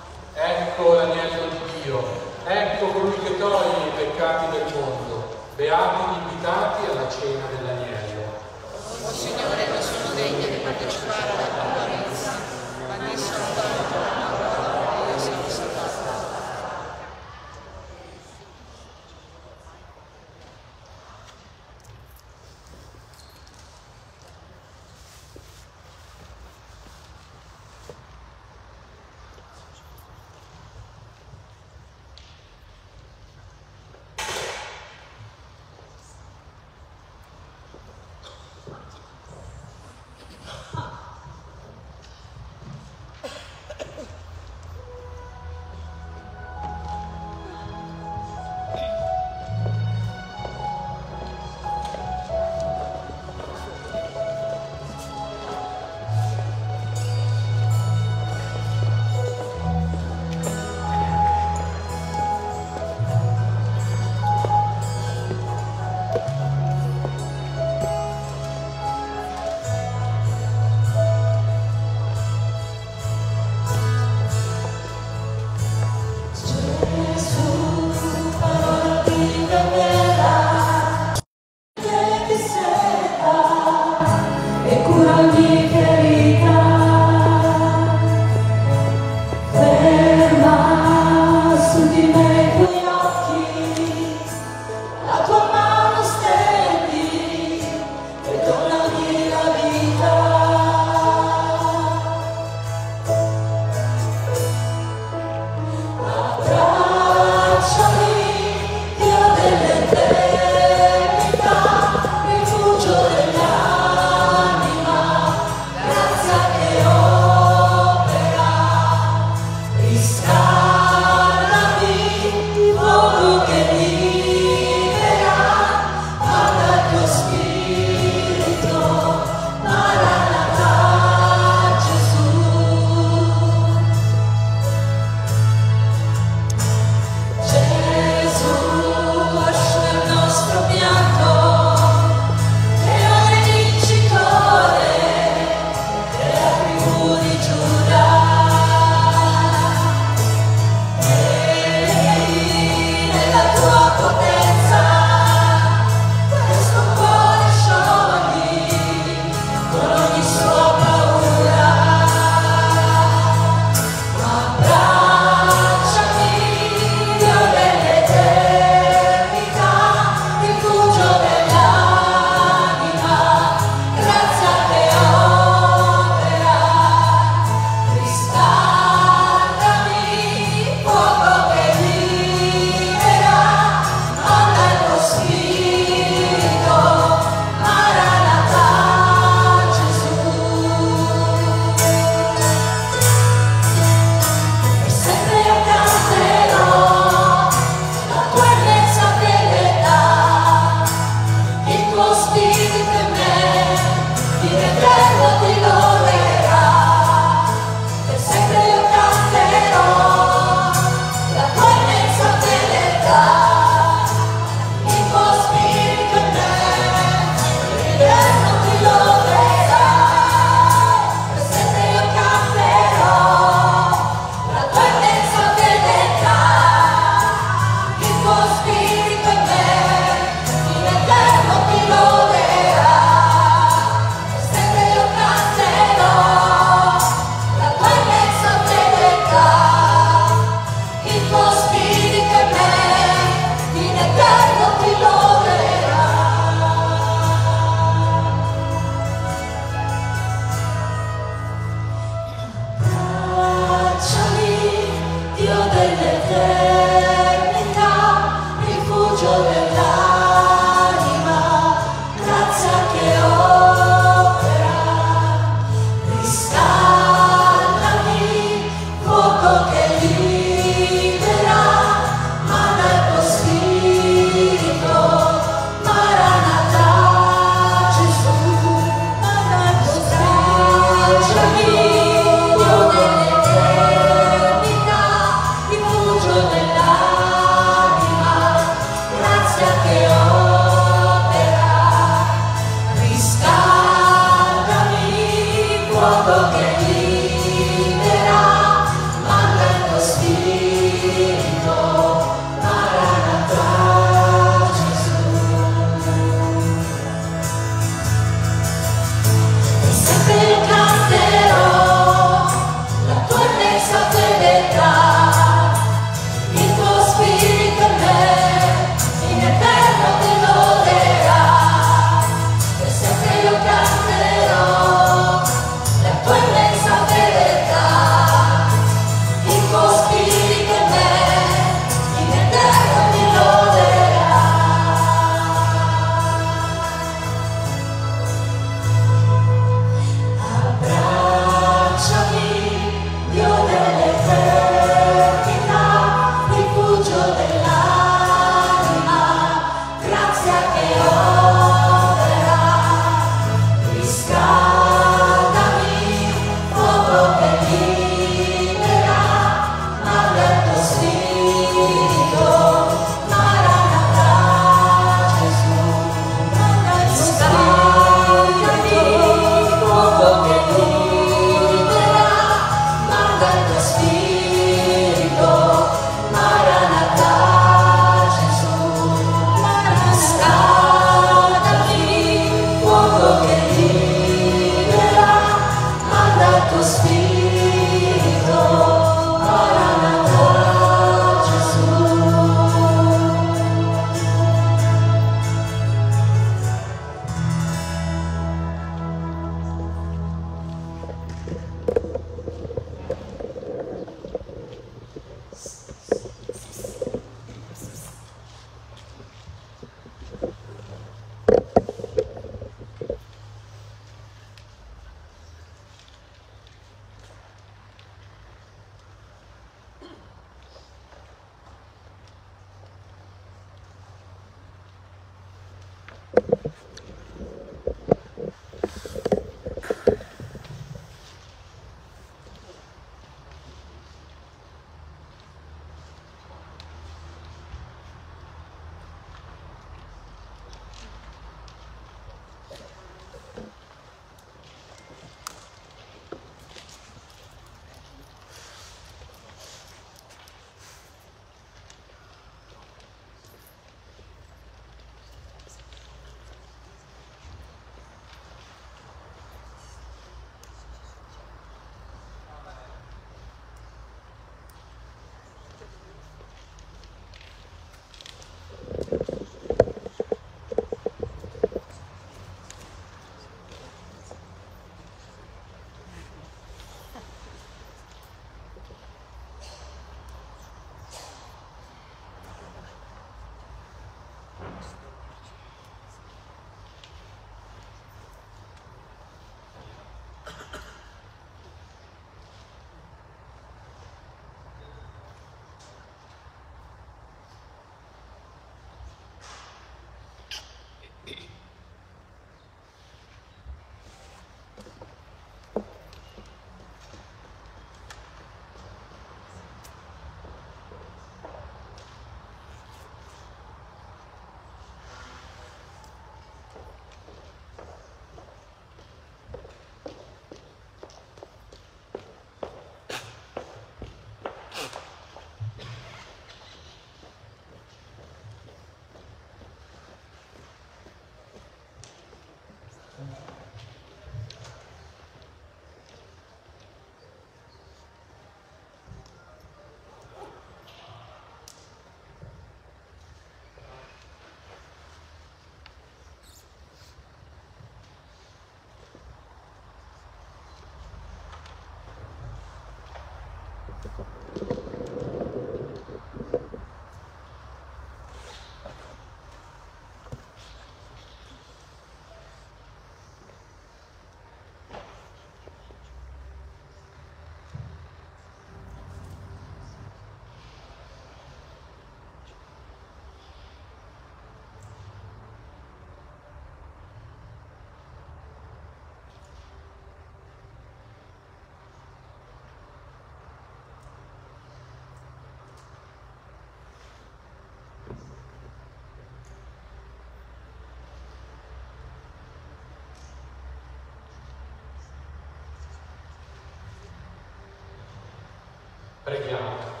Preghiamo.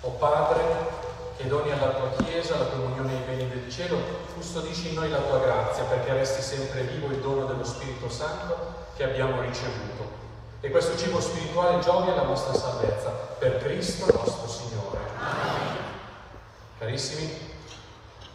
O Padre, che doni alla tua Chiesa la comunione ai beni del cielo, custodisci in noi la tua grazia perché resti sempre vivo il dono dello Spirito Santo che abbiamo ricevuto. E questo cibo spirituale giovi alla nostra salvezza, per Cristo nostro Signore. Carissimi,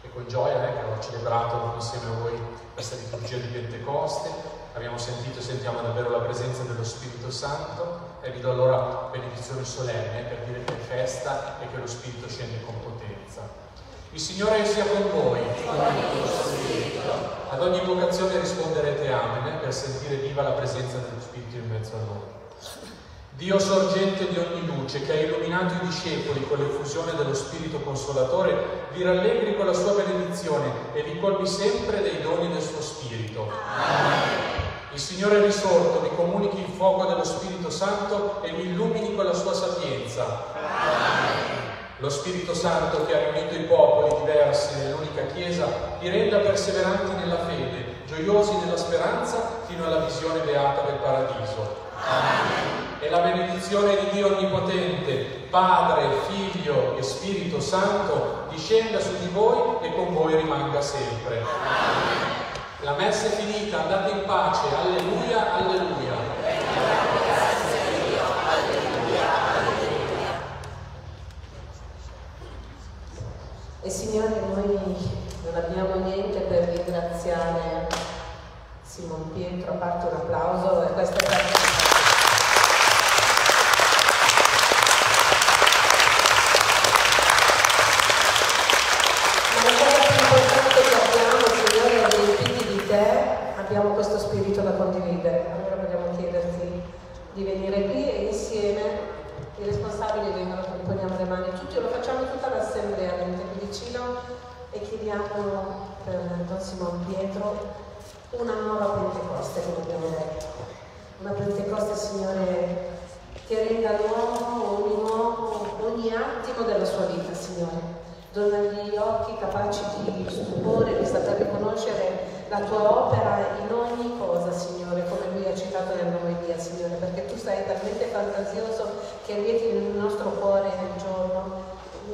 è con gioia eh, che ho celebrato insieme a voi questa liturgia di Pentecoste, abbiamo sentito e sentiamo davvero la presenza dello Spirito Santo e vi do allora benedizione solenne per dire che è festa e che lo Spirito scende con potenza. Il Signore sia con voi. Ad ogni invocazione risponderete Amen per sentire viva la presenza dello Spirito in mezzo a noi. Dio sorgente di ogni luce, che ha illuminato i discepoli con l'effusione dello Spirito Consolatore, vi rallegri con la sua benedizione e vi colmi sempre dei doni del suo Spirito. Il Signore risorto vi comunichi il fuoco dello Spirito Santo e vi illumini con la sua sapienza. Lo Spirito Santo che ha riunito i popoli diversi nell'unica Chiesa vi renda perseveranti nella fede, gioiosi nella speranza fino alla visione beata del paradiso. E la benedizione di Dio Onnipotente, Padre, Figlio e Spirito Santo, discenda su di voi e con voi rimanga sempre. La messa è finita, andate in pace, alleluia, alleluia. E Signore, noi non abbiamo niente per ringraziare Simon Pietro, a parte un applauso e questa è la cosa più importante che abbiamo, Signore, riempiti di te, abbiamo questo spirito da condividere. Allora vogliamo chiederti di venire qui e insieme i responsabili vengono, poniamo le mani tutti, lo facciamo tutta l'assemblea, venite qui vicino e chiediamo per Don Simon Pietro una nuova Pentecoste, come abbiamo detto. Una Pentecoste, Signore, che renda l'uomo ogni uomo, ogni attimo della sua vita, Signore. Donagli occhi capaci di stupore, di saper riconoscere la tua opera in ogni cosa, Signore, come lui ha citato nell'omelia, Signore, perché tu sei talmente fantasioso che rieti nel nostro cuore nel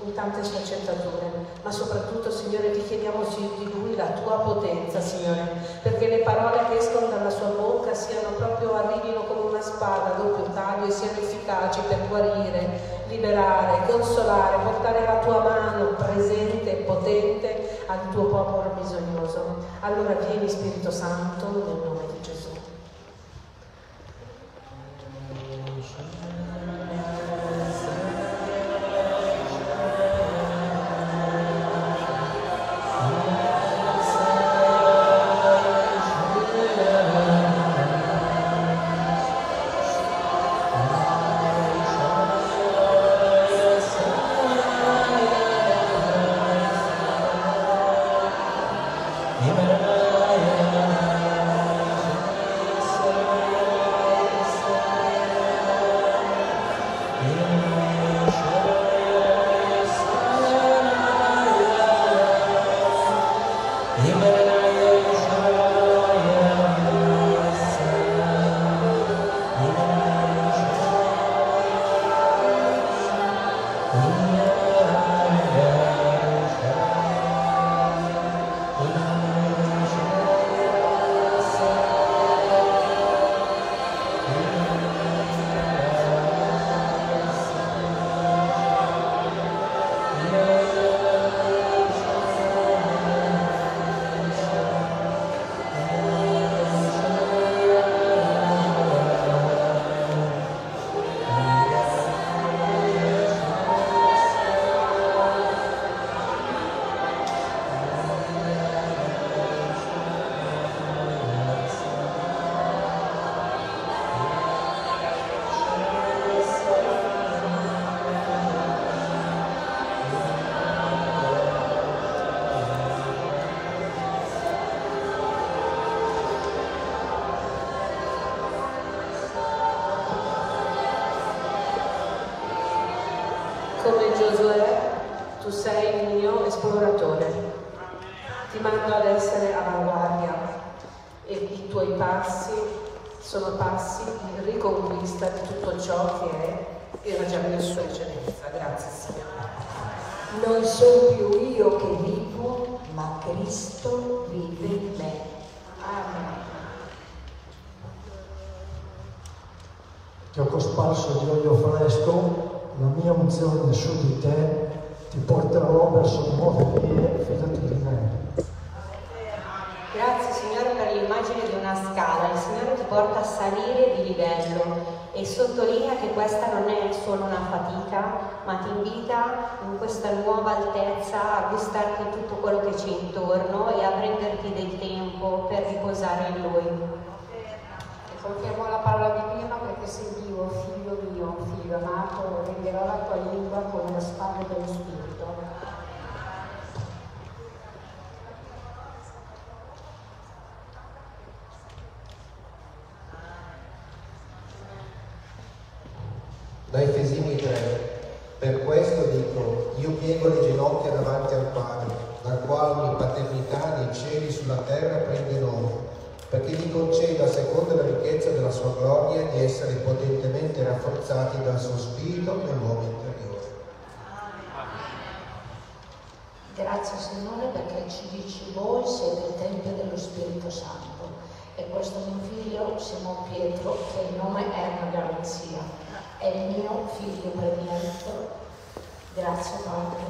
in tante sfaccettature, ma soprattutto, Signore, ti chiediamo di Lui la tua potenza, Signore, perché le parole che escono dalla sua bocca siano proprio, arrivino come una spada a doppio taglio e siano efficaci per guarire, liberare, consolare, portare la tua mano presente e potente al tuo popolo bisognoso. Allora vieni Spirito Santo nel nome di Gesù. Santo e questo mio figlio Simon Pietro, che il nome è una garanzia, è il mio figlio prediletto. Grazie Padre,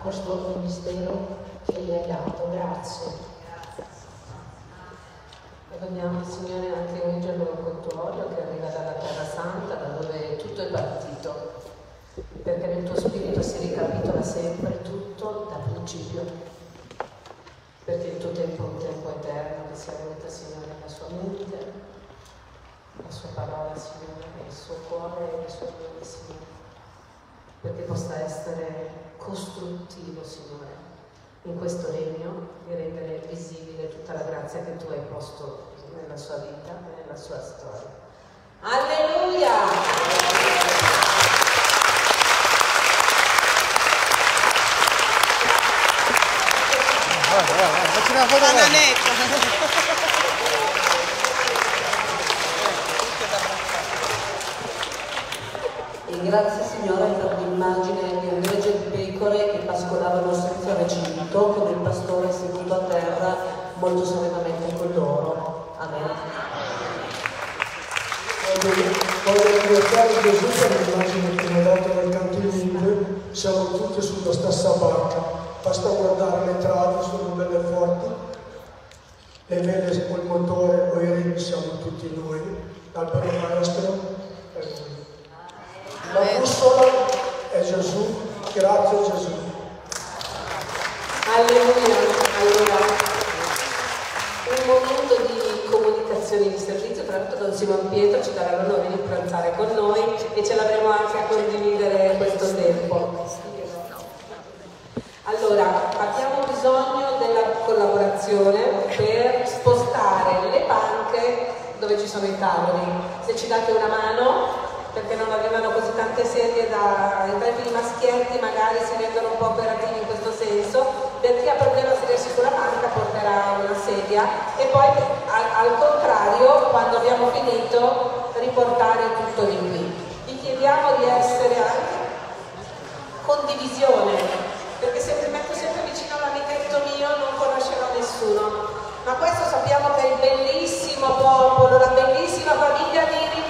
questo ministero che gli hai dato, grazie. E vogliamo Signore anche ungerlo con tuo olio che arriva dalla Terra Santa, da dove tutto è partito, perché nel tuo spirito si ricapitola sempre tutto da principio, perché il tuo tempo è un tempo eterno che sia venuta Signore la sua mente, la sua parola Signore, il suo cuore e le sue vite Signore, perché possa essere costruttivo Signore in questo regno di rendere visibile tutta la grazia che tu hai posto nella sua vita e nella sua storia. Alleluia! Guarda, guarda, facci una foto. guarda. E grazie Signore per l'immagine di un gregge di pecore che pascolavano senza recinto con il pastore seduto a terra molto serenamente con loro. Amen. Voglio ringraziare Gesù per l'immagine che mi ha dato nel canto inglese, siamo tutti sulla stessa barca, basta guardare le travi, sono belle forti, le vele o il motore o i rim siamo tutti noi, l'albero maestro è lui. La bussola è Gesù, grazie Gesù. Alleluia, allora un momento di comunicazione di servizio, tra l'altro Don Simon Pietro ci darà l'onore di pranzare con noi e ce l'avremo anche a condividere questo tempo. Allora, abbiamo bisogno della collaborazione per spostare le panche dove ci sono i tavoli. Se ci date una mano, perché non avevano così tante sedie da i maschietti magari si rendono un po' operativi in questo senso. Per chi ha problema a sedersi sulla panca porterà una sedia. E poi al, al contrario quando abbiamo finito riportare tutto di qui. Vi chiediamo di essere anche condivisione perché se mi metto sempre vicino all'amichetto mio non conoscerò nessuno. Ma questo sappiamo che è il bellissimo popolo la bellissima famiglia di rinnovamento